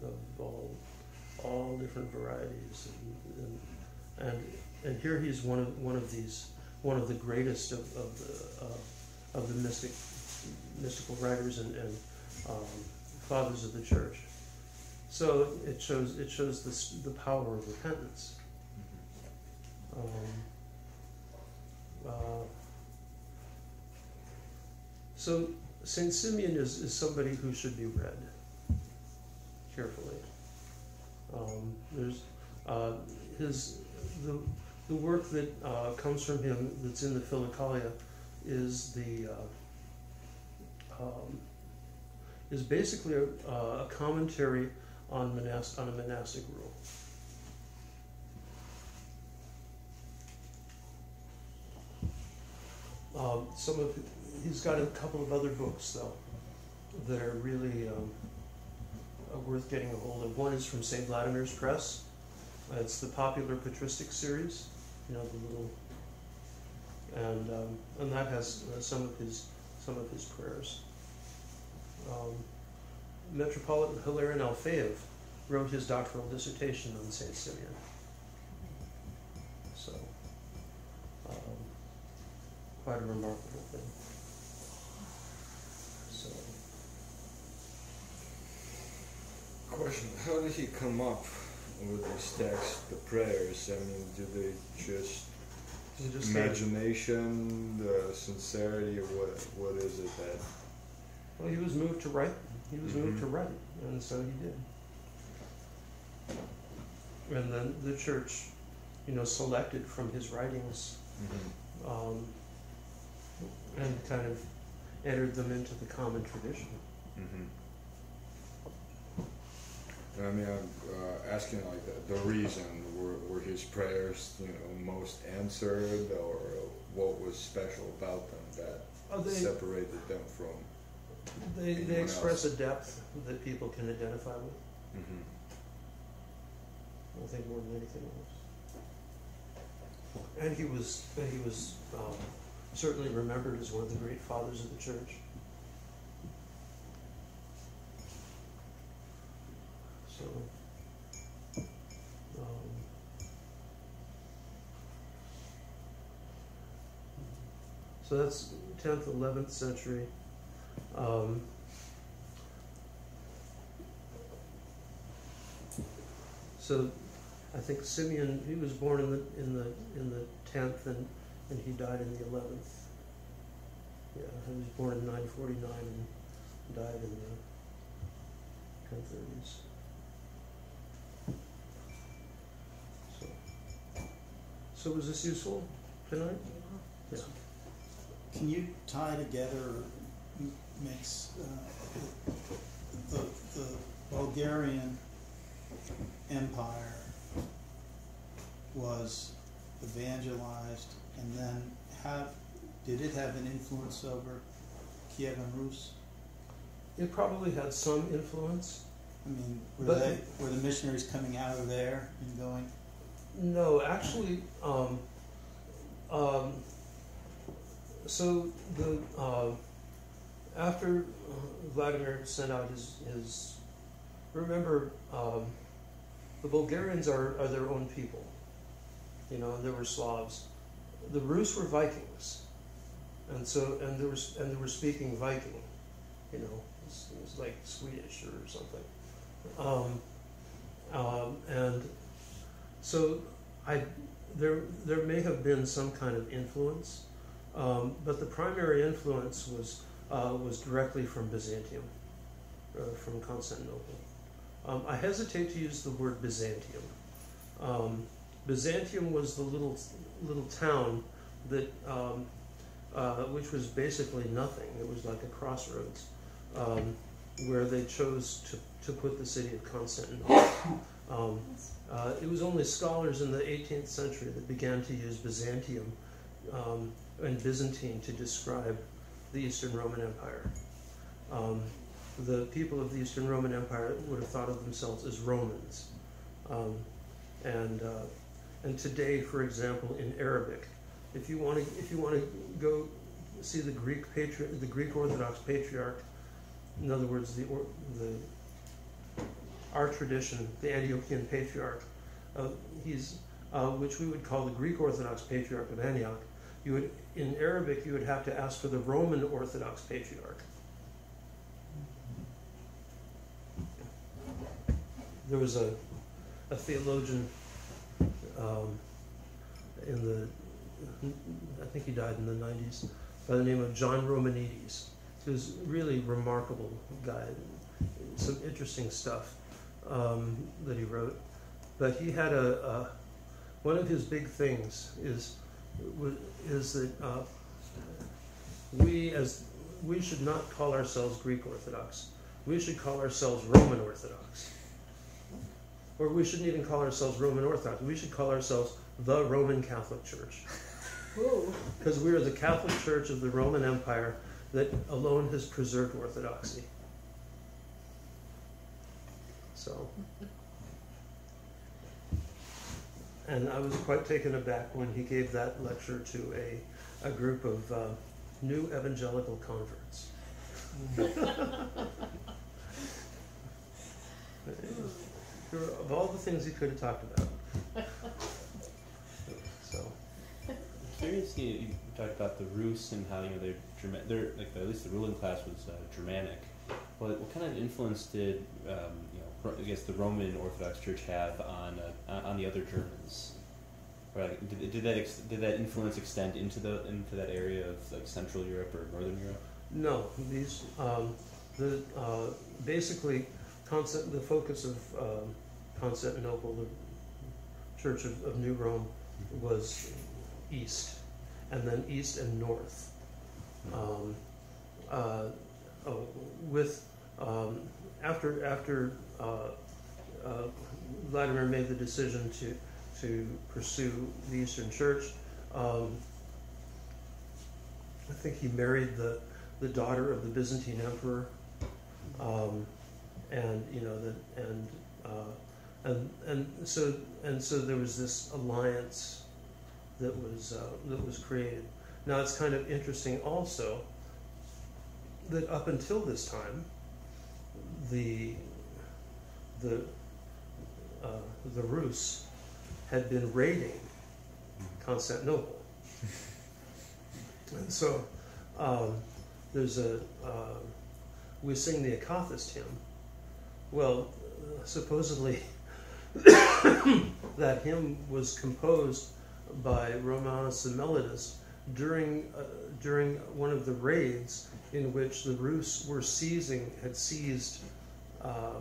of all all different varieties and and and here he's one of one of these one of the greatest of, of the uh, of the mystic mystical writers and, and um, fathers of the church. So it shows it shows this, the power of repentance. Um, uh, so Saint Simeon is, is somebody who should be read carefully. Um, there's uh, his the the work that uh, comes from him that's in the Philokalia is the uh, um, is basically a, a commentary on monast- on a monastic rule. Um, some of he's got a couple of other books though that are really um, uh, worth getting a hold of. One is from St. Vladimir's Press. Uh, it's the popular patristic series, you know, the little, and um, and that has uh, some of his some of his prayers. Um, Metropolitan Hilarion Alfeyev wrote his doctoral dissertation on Saint Simeon. So, um, quite a remarkable thing. So, Question: How did he come up with these texts, the prayers? I mean, do they just just imagination, the sincerity? What what is it that? Well, he was moved to write. He was moved Mhm. to write, and so he did. And then the church, you know, selected from his writings um, and kind of entered them into the common tradition. Mm-hmm. I mean, I'm uh, asking like the, the reason were, were his prayers, you know, most answered, or what was special about them that Oh, they, separated them from? they, they express a depth that people can identify with. Mm-hmm. I think more than anything else. And he was, and he was um, certainly remembered as one of the great fathers of the church. So, um, so that's 10th, 11th century. Um, so I think Simeon, he was born in the, in the, in the 10th and, and he died in the 11th. Yeah, he was born in 949 and died in the 1030s. So was this useful tonight? Yeah. Can you tie together, makes, uh, the, the Bulgarian Empire was evangelized, and then have, did it have an influence over Kiev and Rus? It probably had some influence. I mean, were But- they, were the missionaries coming out of there and going, No, actually, um, um, so the uh, after Vladimir sent out his his, remember, um, the Bulgarians are, are their own people, you know, and they were Slavs. The Rus were Vikings, and so and they were and they were speaking Viking, you know, it's, it's like Swedish or something, um, um, and so I, there, there may have been some kind of influence, um, but the primary influence was, uh, was directly from Byzantium, uh, from Constantinople. Um, I hesitate to use the word Byzantium. Um, Byzantium was the little, little town that, um, uh, which was basically nothing. It was like a crossroads, um, where they chose to, to put the city of Constantinople. Um, uh, it was only scholars in the 18th century that began to use Byzantium um, and Byzantine to describe the Eastern Roman Empire. Um, the people of the Eastern Roman Empire would have thought of themselves as Romans. Um, and, uh, and today, for example, in Arabic, if you want to, if you want to go see the Greek patri- the Greek Orthodox patriarch, in other words, the, or- the our tradition, the Antiochian patriarch, uh, he's uh, which we would call the Greek Orthodox Patriarch of Antioch. You would, in Arabic, you would have to ask for the Roman Orthodox Patriarch. There was a, a theologian um, in the, I think he died in the 90s, by the name of John Romanides. He was a really remarkable guy, some interesting stuff um, that he wrote. But he had a, a one of his big things is is that uh, we as we should not call ourselves Greek Orthodox. We should call ourselves Roman Orthodox. Or we shouldn't even call ourselves Roman Orthodox. We should call ourselves the Roman Catholic Church. Because we are the Catholic Church of the Roman Empire that alone has preserved orthodoxy. So. And I was quite taken aback when he gave that lecture to a, a group of uh, new evangelical converts. of all the things he could have talked about. So, Curious, you, talked about the Rus and how you know they're German. They're like at least the ruling class was uh, Germanic. What what kind of influence did um, I guess the Roman Orthodox Church have on uh, on- the other Germans? Like, did, did that ex- did that influence extend into the into that area of like Central Europe or Northern Europe? no, these, um, the, uh, basically, Constant, the focus of um, Constantinople, the Church of, of New Rome, was east, and then east and north. Um, uh, oh, with um, after after Vladimir made the decision to to pursue the Eastern Church, um, I think he married the the daughter of the Byzantine emperor, um, and you know the and uh, and and so and so there was this alliance that was uh, that was created. Now it's kind of interesting also that up until this time, the the uh, the Rus had been raiding Constantinople, and so um, there's a uh, we sing the Akathist hymn. Well, uh, supposedly (coughs) that hymn was composed by Romanus and Melodus during uh, during one of the raids in which the Rus were seizing had seized the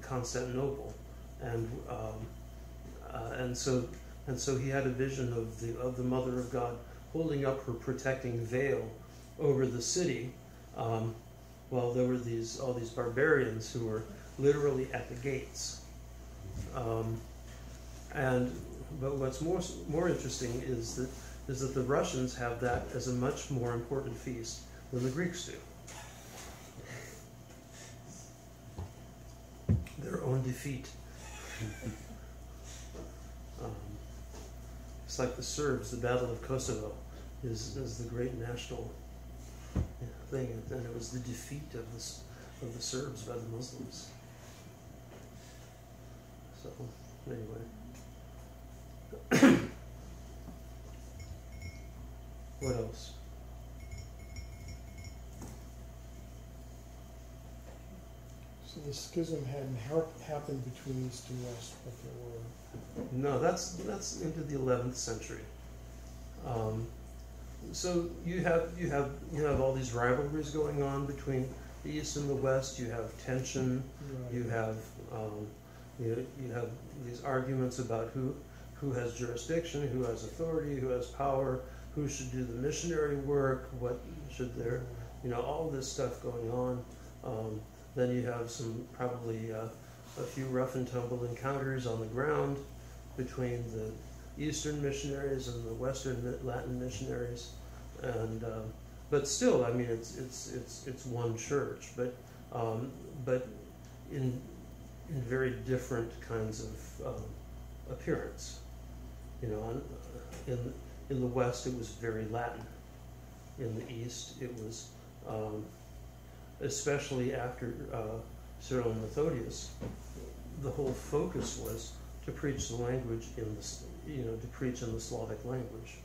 Constantinople, and um, uh, and so and so he had a vision of the of the Mother of God holding up her protecting veil over the city, um, while there were these all these barbarians who were literally at the gates. Um, and but what's more more interesting is that is that the Russians have that as a much more important feast than the Greeks do. Their own defeat. (laughs) um, it's like the Serbs, the Battle of Kosovo is, is the great national thing, and it was the defeat of the, of the Serbs by the Muslims. So, anyway. (coughs) what else? So the schism hadn't hap- happened between East and West, but there were. No, that's that's into the eleventh century. Um, so you have you have you have all these rivalries going on between the east and the west. You have tension. You have um, you, you have these arguments about who who has jurisdiction, who has authority, who has power, who should do the missionary work, what should there, you know all this stuff going on. Um, then you have some probably uh, a few rough and tumble encounters on the ground between the Eastern missionaries and the Western Latin missionaries, and um, but still, I mean, it's it's it's it's one church, but um, but in in very different kinds of um, appearance. You know, in in the West, it was very Latin. In the East, it was um, especially after uh, Cyril and Methodius, the whole focus was to preach the language in the, you know, to preach in the Slavic language.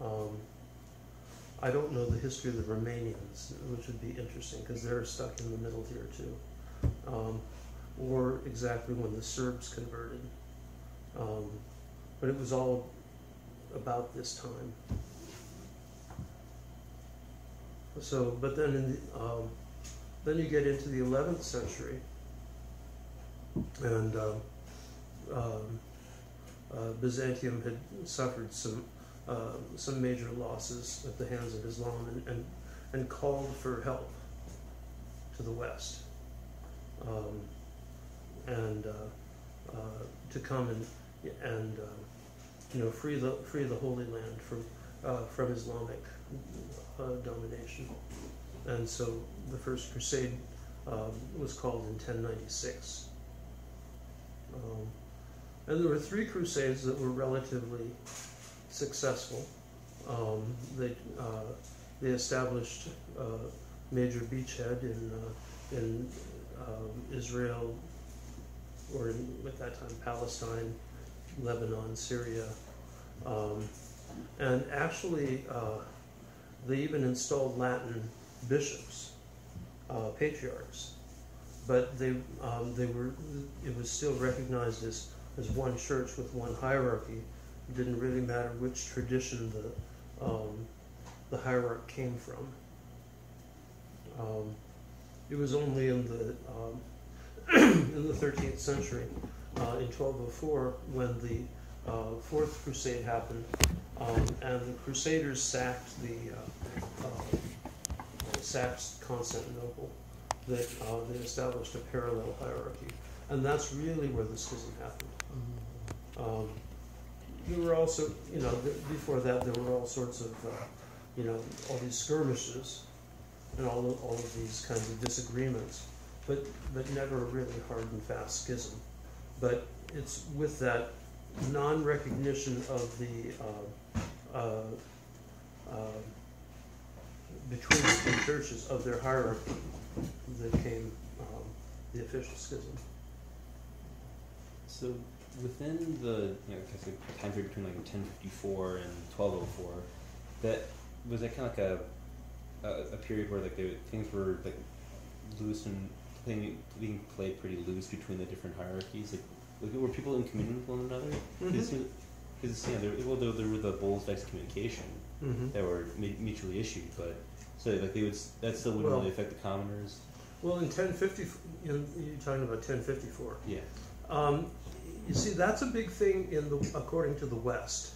Um, I don't know the history of the Romanians, which would be interesting because they're stuck in the middle here too. Um, or exactly when the Serbs converted. Um, but it was all about this time. So, but then in the, um, then you get into the 11th century, and um, um, uh, Byzantium had suffered some uh, some major losses at the hands of Islam and, and, and called for help to the West, um, and uh, uh, to come and and uh, you know free the free the Holy Land from uh, from Islamic uh, domination, and so the First Crusade um, was called in 1096. Um, and there were three crusades that were relatively successful. Um, they uh, they established a major beachhead in uh, in um, Israel, or in, at that time Palestine, Lebanon, Syria, um, and actually uh, they even installed Latin bishops, uh, patriarchs, but they um, they were it was still recognized as as one church with one hierarchy. It didn't really matter which tradition the um, the hierarch came from. Um, it was only in the um, (clears throat) in the 13th century, uh, in 1204, when the uh, Fourth Crusade happened, um, and the Crusaders sacked the uh, uh, sacked Constantinople. That uh, they established a parallel hierarchy, and that's really where the schism happened. Um, there were also, you know, th- before that there were all sorts of, uh, you know, all these skirmishes and all of, all of these kinds of disagreements, but but never a really hard and fast schism. But it's with that non-recognition of the uh, uh, uh, between the two churches of their hierarchy that came um, the official schism. So within the you know, guess like time period between like 1054 and 1204, that was that kind of like a, a a period where like they, things were like loose and being played pretty loose between the different hierarchies. Like, like were people in communion with one another? Because Mhm. yeah, there, well, there, there were the bulls of excommunication Mm-hmm. that were mu- mutually issued, but so like they would that still wouldn't Well- really affect the commoners. Well, in 1050, you know, you're talking about 1054. Yeah. Um, you see, that's a big thing in the according to the West,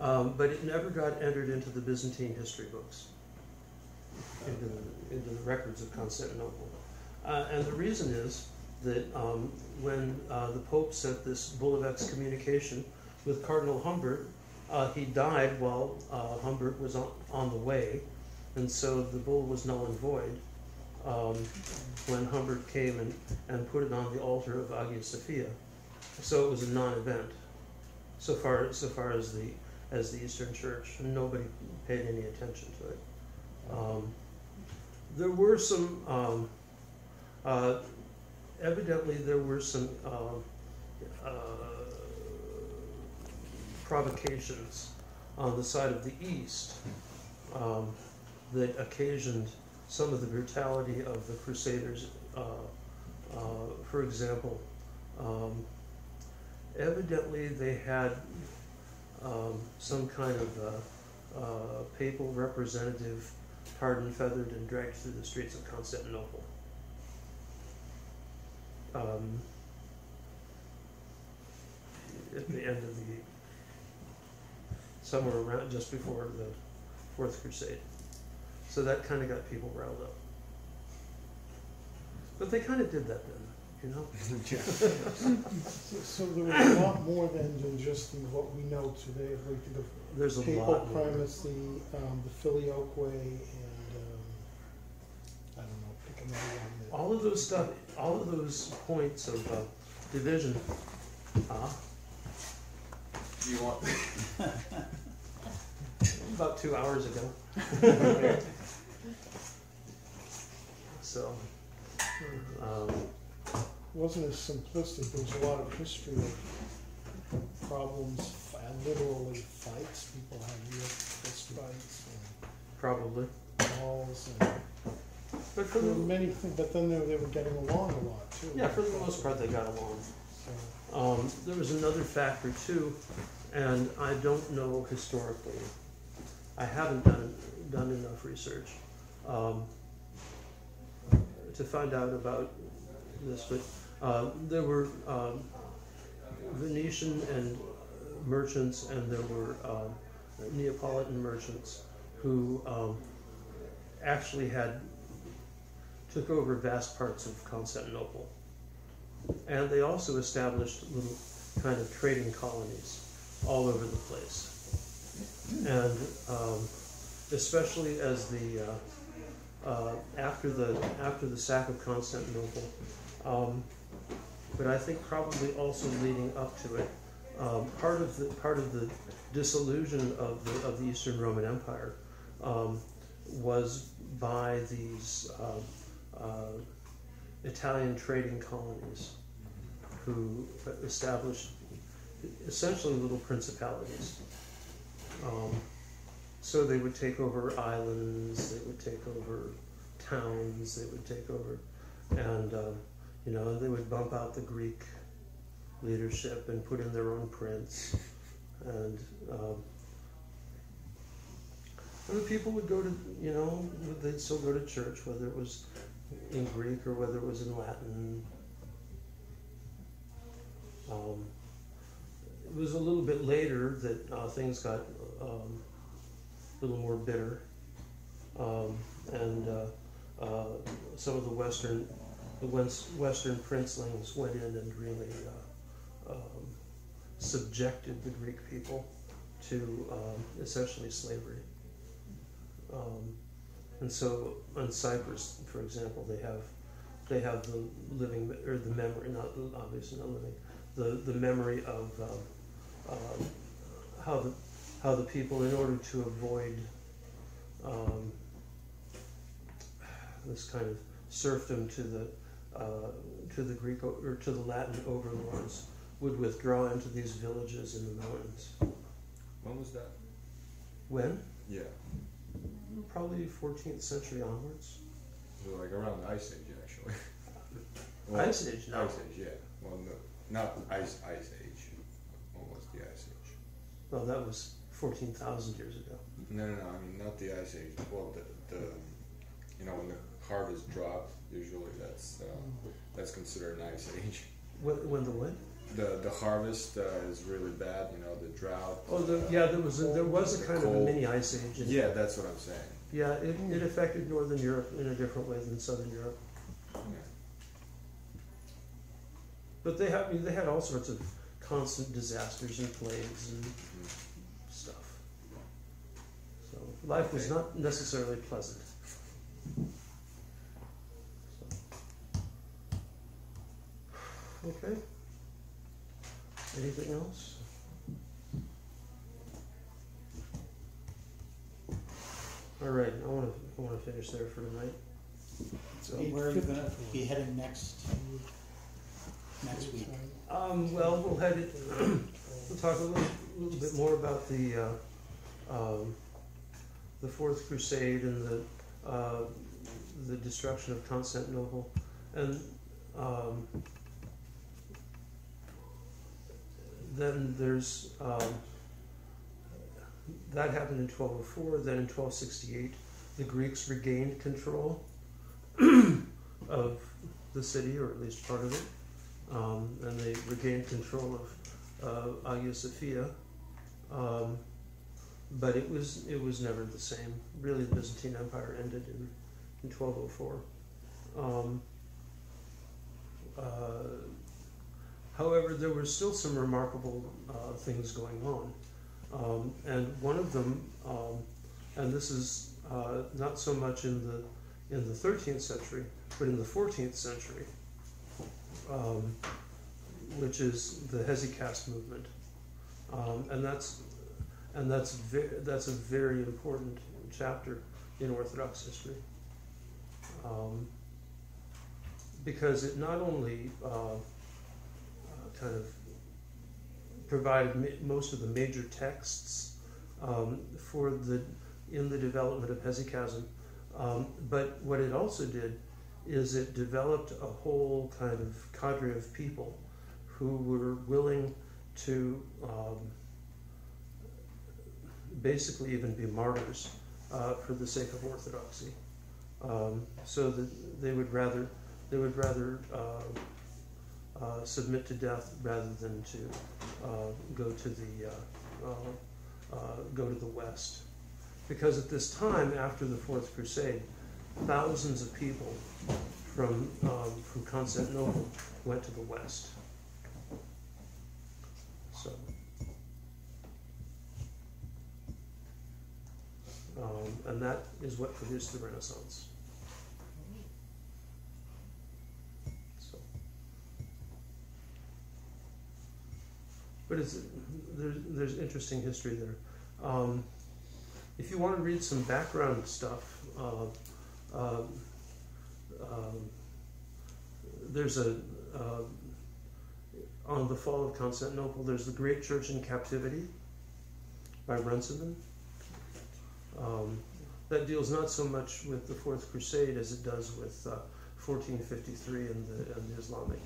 um, but it never got entered into the Byzantine history books, into the, into the records of Constantinople. Uh, and the reason is that um, when uh, the Pope sent this bull of excommunication with Cardinal Humbert, uh, he died while uh, Humbert was on, on the way, and so the bull was null and void um, when Humbert came and, and put it on the altar of Hagia Sophia. So it was a non-event, so far so far as the as the Eastern Church. Nobody paid any attention to it. Um, there were some. Um, uh, evidently, there were some um, uh, provocations on the side of the East um, that occasioned some of the brutality of the Crusaders. Uh, uh, for example, um, evidently they had um, some kind of uh, uh, papal representative tarred and feathered and dragged through the streets of Constantinople. Um, at the end of the somewhere around just before the Fourth Crusade. So that kind of got people riled up. But they kind of did that then, you know? (laughs) (laughs) So, so there was a lot more than, than just the, what we know today, like the There's a papal lot more. primacy, um, the filioque, Way and, um, I don't know, pick another one. That- All of those stuff, all of those points of uh, division. Uh, You want (laughs) about two hours ago. (laughs) so, um, wasn't as simplistic. There was a lot of history of problems, literally fights. People had real fist fights Probably. and balls, and But for there were the, many things. But then they, were- they were getting along a lot too. yeah, for the most part, they got along. So, Um, there was another factor too, and I don't know historically. I haven't done, done enough research, um, to find out about this, but, uh, there were, um, Venetian and merchants and there were, um, Neapolitan merchants who, um, actually had, took over vast parts of Constantinople. And they also established little kind of trading colonies all over the place. And um, especially as the uh, uh, after the after the sack of Constantinople, um, but I think probably also leading up to it, um, part of the part of the disillusion of the of the Eastern Roman Empire um, was by these uh, uh, Italian trading colonies who established essentially little principalities. Um, so they would take over islands, they would take over towns, they would take over, and uh, you know they would bump out the Greek leadership and put in their own prince, and um, and the people would go to you know they'd still go to church whether it was in Greek or whether it was in Latin. Um, it was a little bit later that uh, things got um, a little more bitter, um, and uh, uh, some of the western the western princelings went in and really uh, um, subjected the Greek people to um, essentially slavery. Um, and so on Cyprus, for example, they have they have the living or the memory, not obviously not living, the the memory of um, um, how the how the people, in order to avoid um, this kind of serfdom to the uh, to the Greek or to the Latin overlords, would withdraw into these villages in the mountains. When was that? When? Yeah, Probably 14th century onwards. It was like around the Ice Age, actually. (laughs) Ice Age, no. Ice Age, yeah. Well, no, not Ice Ice Age. Almost the Ice Age. Well, that was 14,000 years ago. No, no, no. I mean, not the Ice Age. Well, the, the you know when the harvest dropped, usually that's uh, that's considered an Ice Age. When, when the what? The the harvest uh, is really bad. You know the drought. Oh, the, yeah, there was a, there was a kind of a mini ice age. Yeah, that's what I'm saying. Yeah, it, it affected Northern Europe in a different way than Southern Europe. Yeah. But they had, I mean, they had all sorts of constant disasters and plagues and stuff. So life was not necessarily pleasant. So. (sighs) Okay. Anything else? All right, I want to I want to finish there for tonight. So where are you gonna be heading next, next week? Um, well, we'll head it, we'll talk a little, little bit more about the, uh, um, the Fourth Crusade and the, uh, the destruction of Constantinople. And, um, then there's, um, that happened in twelve oh four, then in twelve sixty-eight, the Greeks regained control (clears throat) of the city, or at least part of it um, and they regained control of uh, Hagia Sophia. Um, but it was it was never the same. Really, the Byzantine Empire ended in, in 1204. Um, uh, however, there were still some remarkable uh, things going on, um, and one of them, um, and this is uh, not so much in the in the 13th century, but in the 14th century um, which is the Hesychast movement, um, and that's and that's ve- that's a very important chapter in Orthodox history. Um, because it not only uh, uh, kind of provided most of the major texts um, for the in the development of hesychasm, um, but what it also did is it developed a whole kind of cadre of people who were willing to um, basically even be martyrs uh, for the sake of orthodoxy. Um, so that they would rather they would rather uh, uh, submit to death rather than to uh, go to the uh, go to the west, because at this time after the Fourth Crusade, thousands of people from um, from Constantinople went to the west. So. Um, and that is what produced the Renaissance. But it's, there's, there's interesting history there. Um, if you want to read some background stuff, uh, um, um, there's a uh, on the fall of Constantinople. There's the Great Church in Captivity by Runciman. Um, that deals not so much with the Fourth Crusade as it does with uh, 1453 and the, and the Islamic,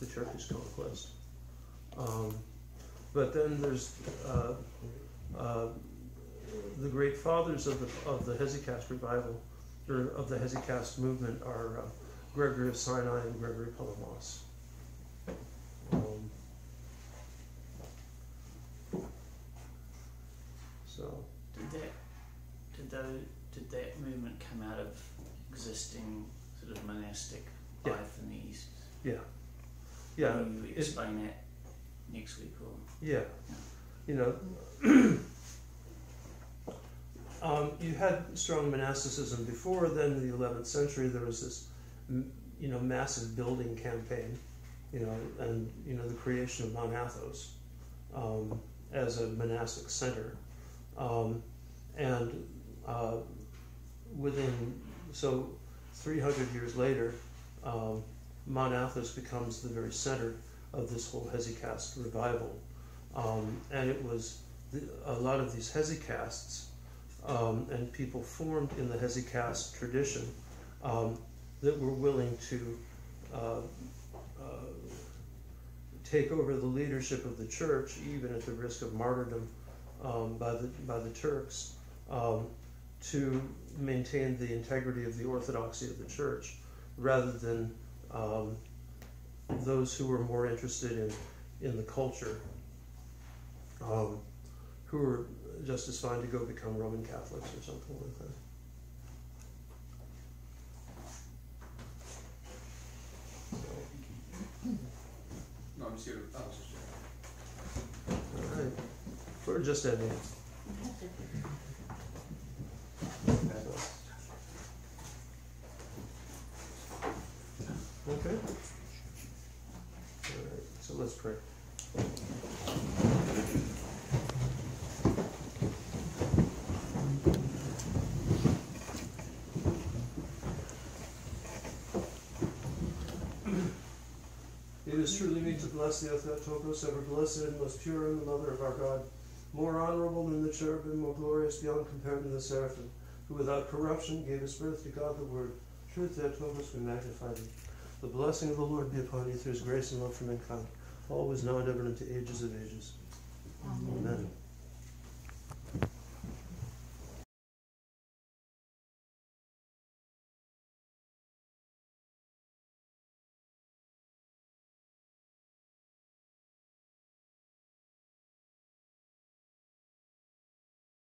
the Turkish conquest. Um, but then there's uh, uh, the great fathers of the of the Hesychast revival, or of the Hesychast movement, are uh, Gregory of Sinai and Gregory Palamas. Um, so. Did that did those, did that movement come out of existing sort of monastic Yeah. life in the east? Yeah. Yeah. Will you it- explain that next week or Yeah. You know, (clears throat) um, you had strong monasticism before then in the 11th century. There was this, you know, massive building campaign, you know, and, you know, the creation of Mount Athos um, as a monastic center. Um, and uh, within, so 300 years later, um, Mount Athos becomes the very center of this whole hesychast revival. Um, and it was the, a lot of these hesychasts um, and people formed in the hesychast tradition um, that were willing to uh, uh, take over the leadership of the church, even at the risk of martyrdom um, by the by the Turks, um, to maintain the integrity of the orthodoxy of the church, rather than um, those who were more interested in in the culture, um, who were just as fine to go become Roman Catholics or something like that. No, I'm just here. I was just here. All right, for just ending. Okay. Let's pray. It is truly meet to bless the Theotokos, ever blessed and most pure and the mother of our God, more honorable than the cherubim, more glorious beyond compare than the seraphim, who without corruption gave us birth to God the Word. True Theotokos, we magnify thee. The blessing of the Lord be upon you through his grace and love for mankind, always now and ever and into ages of ages. Amen. Amen.